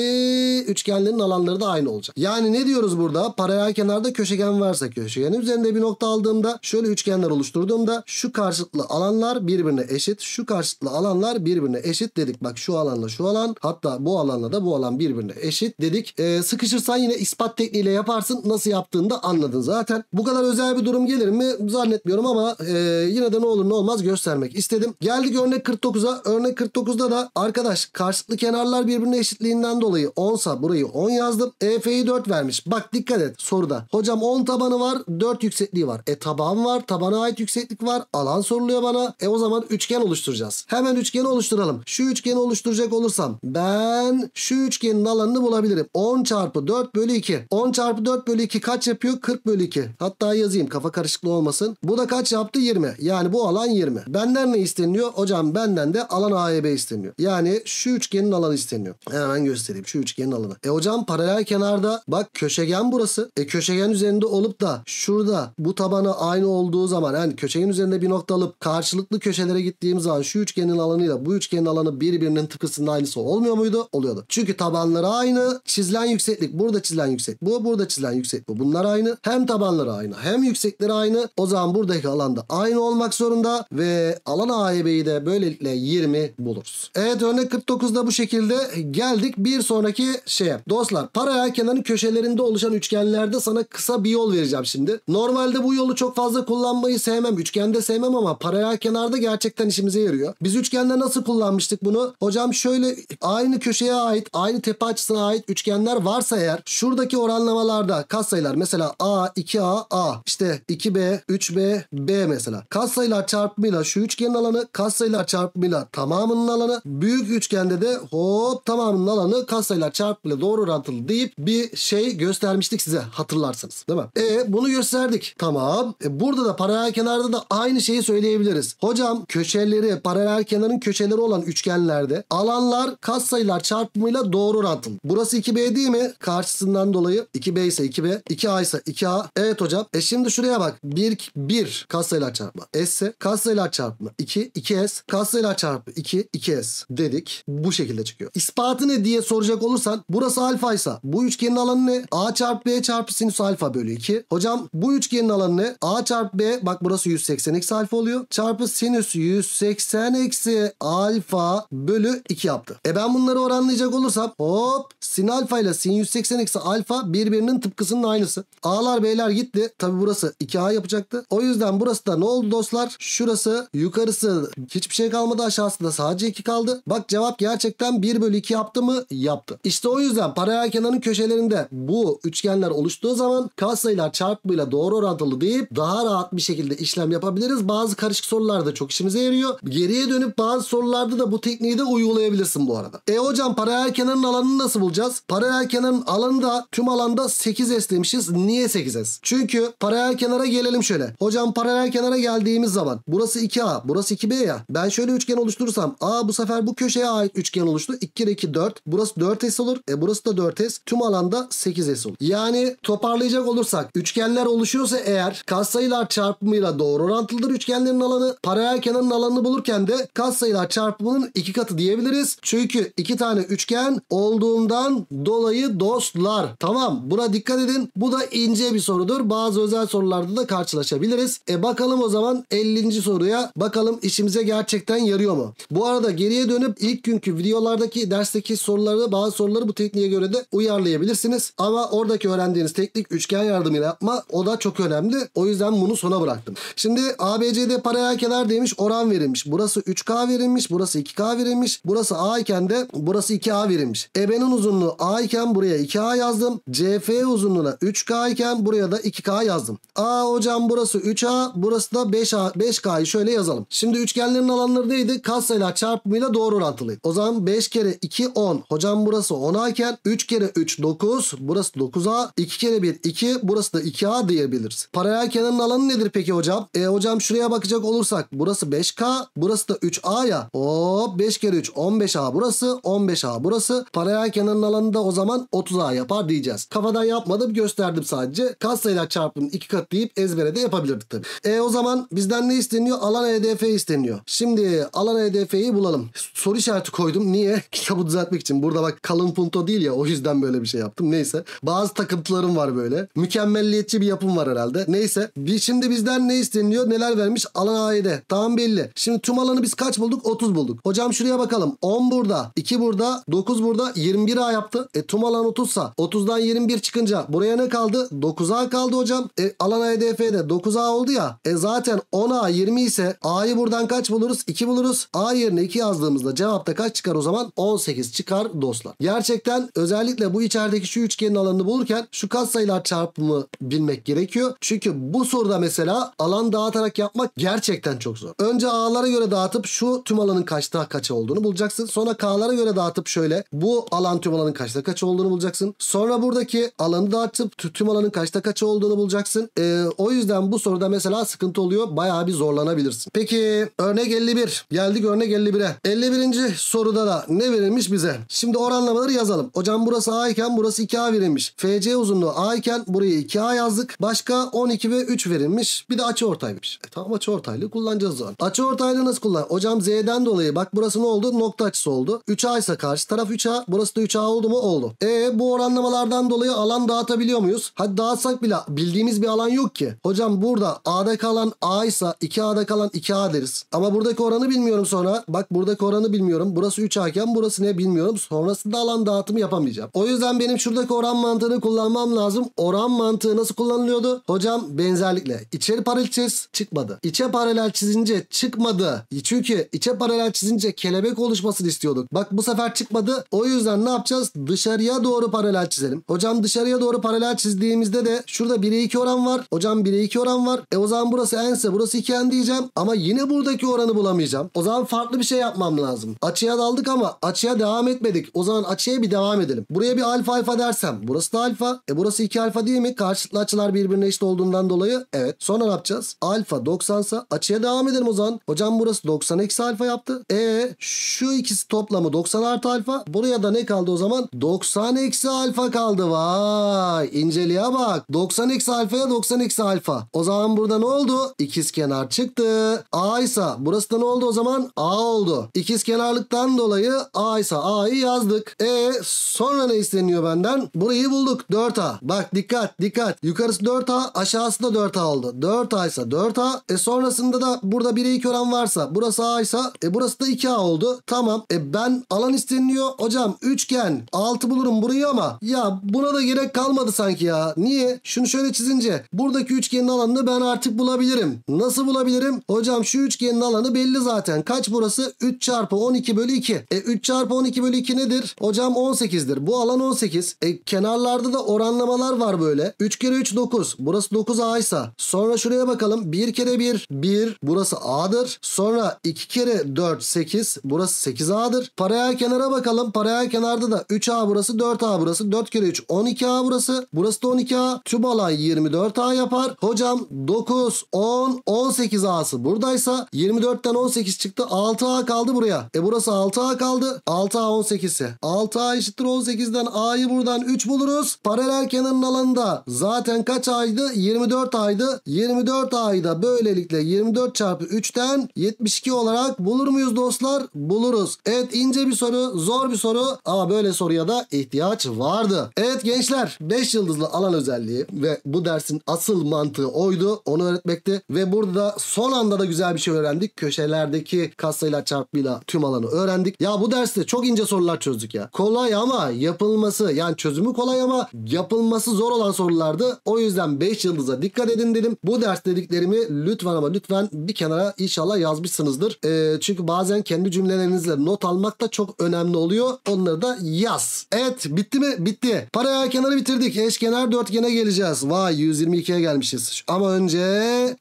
üçgenlerin alanları da aynı olacak. Yani ne diyoruz burada? Paralel kenarda köşegen varsa köşegenin üzerinde bir nokta aldığımda şöyle üçgenler oluşturduğumda şu karşılıklı alanlar birbirine eşit. Şu karşılıklı alanlar birbirine eşit dedik. Bak şu alanla şu alan hatta bu alanla da bu alan birbirine eşit dedik. Ee, sıkışırsan yine ispat tekniğiyle yaparsın. Nasıl yaptığını da anladın zaten. Bu kadar özel bir durum gelir mi? Zannetmiyorum ama e, yine de ne olur ne olmaz göstermek istedim. Geldik örnek 49'a. Örnek 49'da da arkadaş karşılıklı kenarlar birbirine eşitliğinden dolayı 10 sa burayı 10 yazdım. EF'yi 4 vermiş. Bak dikkat et soruda. Hocam 10 tabanı var 4 yüksekliği var. E taban var tabana ait yükseklik var. Alan soruluyor bana. E o zaman üçgen oluşturacağız. Hemen üçgeni oluşturalım. Şu üçgeni oluşturacak olursam ben şu üçgenin alanını bulabilirim. 10 çarpı 4 bölü 2. 10 çarpı 4 bölü 2 kaç yapıyor? 40 bölü 2. Hatta yazayım kafa karışıklığı olmasın. Bu da kaç yaptı? 20. Yani bu alan 20. Benden ne isteniyor? Hocam benden de alan AEB isteniyor. Yani şu üçgenin alanı isteniyor. Hemen göstereyim şu üçgenin alanı. E hocam paralel kenarda bak köşegen burası. E köşegen üzerinde olup da şurada bu tabanı aynı olduğu zaman yani köşegen üzerinde bir nokta alıp karşılıklı köşelere gittiğim zaman şu üçgenin alanıyla bu üçgenin alanı birbirinin tıpkısının aynısı olmuyor muydu? Oluyordu. Çünkü tabanları aynı. Çizilen yükseklik burada çizilen yüksek bu burada çizilen yüksek bu. Bunlar aynı. Hem tabanları aynı hem yüksekleri aynı. O zaman buradaki alanda aynı olmak zorunda ve alan AEB'yi de böylelikle 20 buluruz. Evet örnek 49'da bu şekilde geldik bir sonraki şeye. Dostlar paralel kenarın köşelerinde oluşan üçgenlerde sana kısa bir yol vereceğim şimdi. Normalde bu yolu çok fazla kullanmayı sevmem. Üçgende sevmem ama paralel kenarda gerçekten işimize yarıyor. Biz üçgende nasıl kullanmıştık bunu? Hocam şöyle aynı köşeye ait, aynı tepe açısına ait üçgenler varsa eğer şuradaki oranlamalarda katsayılar mesela A, 2A, A işte 2B, 3B, B mesela. Katsayılar çarpımıyla şu üçgenin alanı, katsayılar çarpımıyla tamamının alanı. Büyük üçgende de hop tamamının alanı katsayılar çarpımıyla doğru orantılı deyip bir şey göstermiştik size hatırlarsanız değil mi? E bunu gösterdik. Tamam. E, burada da paralel kenarda da aynı şeyi söyleyebiliriz. Hocam köşeleri paralel kenarın köşeleri olan üçgenlerde alanlar katsayılar çarpımıyla doğru orantılı. Burası 2B değil mi? Karşısından dolayı 2B ise 2B, 2A ise 2A. Evet hocam. E şimdi şuraya bak. 1 1 katsayılar çarpımı. S ise katsayılar çarpımı 2 2S katsayılar çarpımı 2 2S dedik. Bu şekilde çıkıyor. İspatı ne diye soracak olursan burası alfa ise bu üçgenin alanı ne? A çarpı B çarpı sinüs alfa bölü 2. Hocam bu üçgenin alanı ne? A çarpı B bak burası 180 eksi alfa oluyor. Çarpı sinüs 180 eksi alfa bölü 2 yaptı. E ben bunları oranlayacak olursam hop sin alfa ile sin 180 eksi alfa birbirinin tıpkısının aynısı. A'lar B'ler gitti. Tabi burası 2A yapacaktı. O yüzden burası da ne oldu dostlar? Şurası yukarısı hiçbir şey kalmadı aşağısında sadece 2 kaldı. Bak cevap gerçekten 1 bölü 2 yaptı mı? Yaptı. İşte o yüzden paralel kenarın köşelerinde bu üçgenler oluştuğu zaman katsayılar çarpımıyla doğru orantılı deyip daha rahat bir şekilde işlem yapabiliriz. Bazı karışık sorularda çok işimize yarıyor. Geriye dönüp bazı sorularda da bu tekniği de uygulayabilirsin bu arada. E hocam paralel kenarın alanını nasıl bulacağız? Paralel kenarın alanı da tüm alanda 8S demişiz. Niye 8S? Çünkü paralel kenara gelelim şöyle. Hocam paralel kenara geldiğimiz zaman burası 2A, burası 2B ya. Ben şöyle üçgen oluşturursam A bu sefer bu köşeye ait üçgen oluştu. 2 kere 2 4. Burası 4S olur. E burası da 4S. Tüm alanda 8S olur. Yani toparlayacak olursak üçgenler oluşuyorsa eğer katsayılar çarpımıyla doğru orantılıdır üçgenlerin alanı. Paralel kenarın alanını bulurken de katsayılar çarpımının iki katı diyebiliriz. Çünkü iki tane üçgen olduğundan dolayı dostlar. Tamam buna dikkat edin. Bu da ince bir sorudur. Bazı özel sorularda da karşılaşabiliriz. E bakalım o zaman 50. soruya. Bakalım işimize gerçekten yarıyor mu? Bu arada geriye dönüp ilk günkü videolardaki dersteki soruları bazı soruları bu tekniğe göre de uyarlayabilirsiniz. Ama oradaki öğrendiğiniz teknik üçgen yardımıyla yapma o da çok önemli. O yüzden bunu sona bıraktım. Şimdi ABCD paralel kenar demiş oran verilmiş. Burası 3K verilmiş. Burası 2K verilmiş. Burası A iken de burası 2A verilmiş. EB'nin uzunluğu A iken buraya 2A yazdım. CF uzunluğuna 3K iken buraya da 2K yazdım. A hocam burası 3A burası da 5A 5K'yı şöyle yazalım. Şimdi üçgenlerin alanları neydi? Katsayılar çarpımıyla doğru orantılı. O zaman 5 kere 2 10. Hocam burası 10A iken 3 kere 3 9. Burası 9A. 2 kere 1 2. Burası da 2A diyebiliriz. Paralel kenarın alanı nedir peki hocam? E hocam şuraya bakacak olursak burası 5K. Burası da 3A ya. Hop 5 kere 3 15A burası. 15A burası. Paralel kenarın alanı da o zaman 30A yapar diyeceğiz. Kafadan yapmadım gösterdim sadece. Katsayılar çarpımının 2 kat deyip ezbere de yapabilirdik tabii. E o zaman bizden ne isteniyor? Alan EDF isteniyor. Şimdi alan EDF'yi bulalım. Soru işareti koydum. Niye? Kitabı düzeltmek için. Burada bak kalın punto değil ya o yüzden böyle bir şey yaptım. Neyse. Bazı takıntılarım var böyle. Mükemmelliyetçi bir yapım var herhalde. Neyse. Şimdi bizden ne isteniyor? Neler vermiş? Alan AED. Tamam belli. Şimdi tüm alanı biz kaç bulduk? 30 bulduk. Hocam şuraya bakalım. 10 burada. 2 burada. 9 burada. 21A yaptı. E tüm alan 30 sa 30'dan 21 çıkınca buraya ne kaldı? 9A kaldı hocam. E alan AEDF'de 9A oldu ya. E zaten 10A 20 ise A'yı buradan kaç buluruz? 2 buluruz. A yerine 2 yazdığımızda cevapta kaç çıkar o zaman? 18 çıkar dostlar. Gerçekten özellikle bu içerideki şu üçgenin alanını bulurken şu katsayılar çarpımı bilmek gerekiyor. Çünkü bu soruda mesela alan dağıtarak yapmak gerçekten çok zor. Önce A'lara göre dağıtıp şu tüm alanın kaçta kaç olduğunu bulacaksın. Sonra K'lara göre dağıtıp şöyle bu alan tüm alanın kaçta kaç olduğunu bulacaksın. Sonra buradaki alanı dağıtıp tüm alanın kaçta kaç olduğunu bulacaksın. Ee, o yüzden bu soruda mesela sıkıntı oluyor. Bayağı bir zorlanabilirsin. Peki örnek 51. Geldik örnek 51'e. 51. soruda da ne verilmiş bize? Şimdi oranlamaları yazalım. Hocam burası A iken burası 2A verilmiş. FC uzunluğu A iken buraya 2A yazdık. Başka 12 ve 3 verilmiş. Bir de açı ortaymış. E tamam açı ortaylığı kullanacağız o zaman. Açı ortaylığı nasıl kullan? Hocam Z'den dolayı bak burası ne oldu? Nokta açısı oldu. 3A ise karşı taraf 3A. Burası da 3A oldu mu? Oldu. E bu oranlamalardan dolayı alan dağıtabiliyor muyuz? Hadi dağıtsak bile bildiğimiz bir alan yok ki. Hocam burada A'da kalan A ise 2A'da kalan 2A deriz. Ama buradaki oranı bilmiyorum sonra. Bak buradaki oranı bilmiyorum. Burası 3A iken burası ne bilmiyorum. Sonrasında alan dağıtımı yapamayacağım. O yüzden benim şuradaki oran mantığını kullanmam lazım. Oran mantığı nasıl kullanılıyordu? Hocam benzerlikle. İçeri paralel çiz çıkmadı. İçe paralel çizince çıkmadı. Çünkü içe paralel çizince kelebek oluşmasını istiyorduk. Bak bu sefer çıkmadı. O yüzden ne yapacağız? Dışarıya doğru paralel çizelim. Hocam dışarıya doğru paralel çizdiğimizde de şurada 1'e 2 oran var. Hocam 1'e 2 oran var. E o zaman burası n'se burası 2n diyeceğim. Ama yine buradaki oranı bulamayacağım. O zaman farklı bir şey yapmam lazım. Açıya daldık ama açıya devam etmedik. O zaman açıya bir devam edelim. Buraya bir alfa alfa dersem burası da alfa. E burası 2 alfa değil mi? Karşılıklı açılar birbirine eşit olduğundan dolayı. Evet. Sonra ne yapacağız? Alfa 90 sa açıya devam edelim o zaman. Hocam burası 90 eksi alfa yaptı. E şu ikisi toplamı 90 artı alfa. Buraya da ne kaldı o zaman? 90 eksi alfa kaldı. Vay inceliğe bak. 90 eksi alfaya 90 eksi alfa. O zaman burada ne oldu? İkiz kenar çıktı. A ise burası da ne oldu o zaman? A oldu. İkiz kenarlıktan dolayı A ise A'yı yazdık. E sonra ne isteniyor benden? Burayı bulduk. 4A. Bak dikkat dikkat. Yukarısı 4A aşağısı da 4A oldu. 4A ise 4A. E sonrasında da burada 1'e 2 oran varsa burası A ise e burası da 2A oldu. Tamam. E ben alan isteniyor. Hocam üçgen 6 bulurum burayı ama ya buna da gerek kalmadı sanki ya. Niye? Şunu şöyle çizince buradaki üçgenin alanını ben artık bulabilirim. Nasıl bulabilirim? Hocam şu üçgenin alanı belli zaten. Kaç burası? 3 çarpı 12 bölü 2. E 3 çarpı 12 bölü 2 nedir? Hocam 18'dir. Bu alan 18. E kenarlarda da oranlamalar var böyle. 3 kere 3 9. Burası 9 A ise. Sonra şuraya bakalım. 1 kere 1 1. Burası A'dır. Sonra 2 kere 4 8. Burası 8 A'dır. Paralel kenara bakalım. Paralel kenarda da 3A burası 4A burası. 4 kere 3 12A burası. Burası da 12A. Tüm alan 24A yapar. Hocam 9 10 18 A'sı buradaysa 24'ten 18 çıktı. 6A kaldı buraya. E burası 6A kaldı. 6A 18 ise 6A eşittir 18'den A'yı buradan 3 buluruz. Paralel kenarın alanında zaten kaç aydı? 24 aydı. 24 ayda böylelikle 24 çarpı 3'ten 72 olarak bulur muyuz dostlar? Buluruz. Evet ince bir soru, zor bir soru ama böyle soruya da ihtiyaç vardı. Evet gençler 5 yıldızlı alan özelliği ve bu dersin asıl mantığı oydu. Onu öğretmekti ve burada son anda da güzel bir şey öğrendik. Köşelerdeki katsayılar çarpımıyla tüm alanı öğrendik. Ya bu derste çok ince sorular çözdük ya. Kolay ama yapılması yani çözümü kolay ama yapılması zor olan sorulardı. O yüzden 5 yıldıza dikkat edin dedim. Bu ders dediklerimi lütfen ama lütfen bir kenara inşallah yazmışsınızdır. Ee, çünkü bazen kendi cümlelerinizle not almak da çok önemli oluyor. Onları da yaz. Evet bitti mi? Bitti. Paralel kenarı bitirdik. Eşkenar dörtgene geleceğiz. Vay 122'ye gelmişiz. Ama önce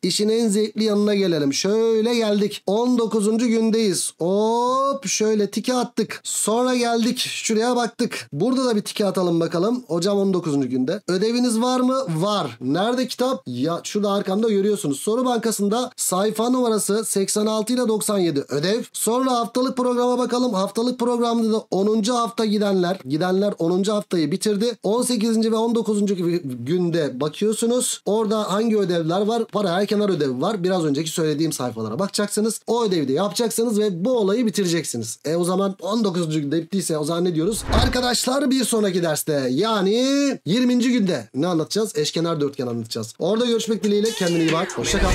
işin en zevkli yanına gelelim. Şöyle geldik. 19. gündeyiz. Hop şöyle tike attık. Sonra geldik. Şuraya baktık. Burada da bir tike atalım bakalım. Hocam 19. günde. Ödeviniz var mı? Var. Nerede kitap? Ya şurada arkamda görüyorsunuz. Soru bankasında sayfa numarası 86 ile 97 ödev. Sonra haftalık programa bakalım. Haftalık programda da 10. hafta gidenler. Gidenler 10. haftayı bitirdi. 18. ve 19. günde bakıyorsunuz. Orada hangi ödevler var? Paralel kenar ödevi var. Biraz önceki söylediğim sayfalara bakacaksınız. O ödevi de yapacaksınız ve bu olayı bitireceksiniz. E o zaman 19. günde bittiyse o zaman ne diyoruz? Arkadaşlar bir sonraki derste yani 20. günde ne anlatacağız? Eşkenar dörtgen anlatacağız. Orada görüşmek dileğiyle kendine iyi bak. Hoşçakal.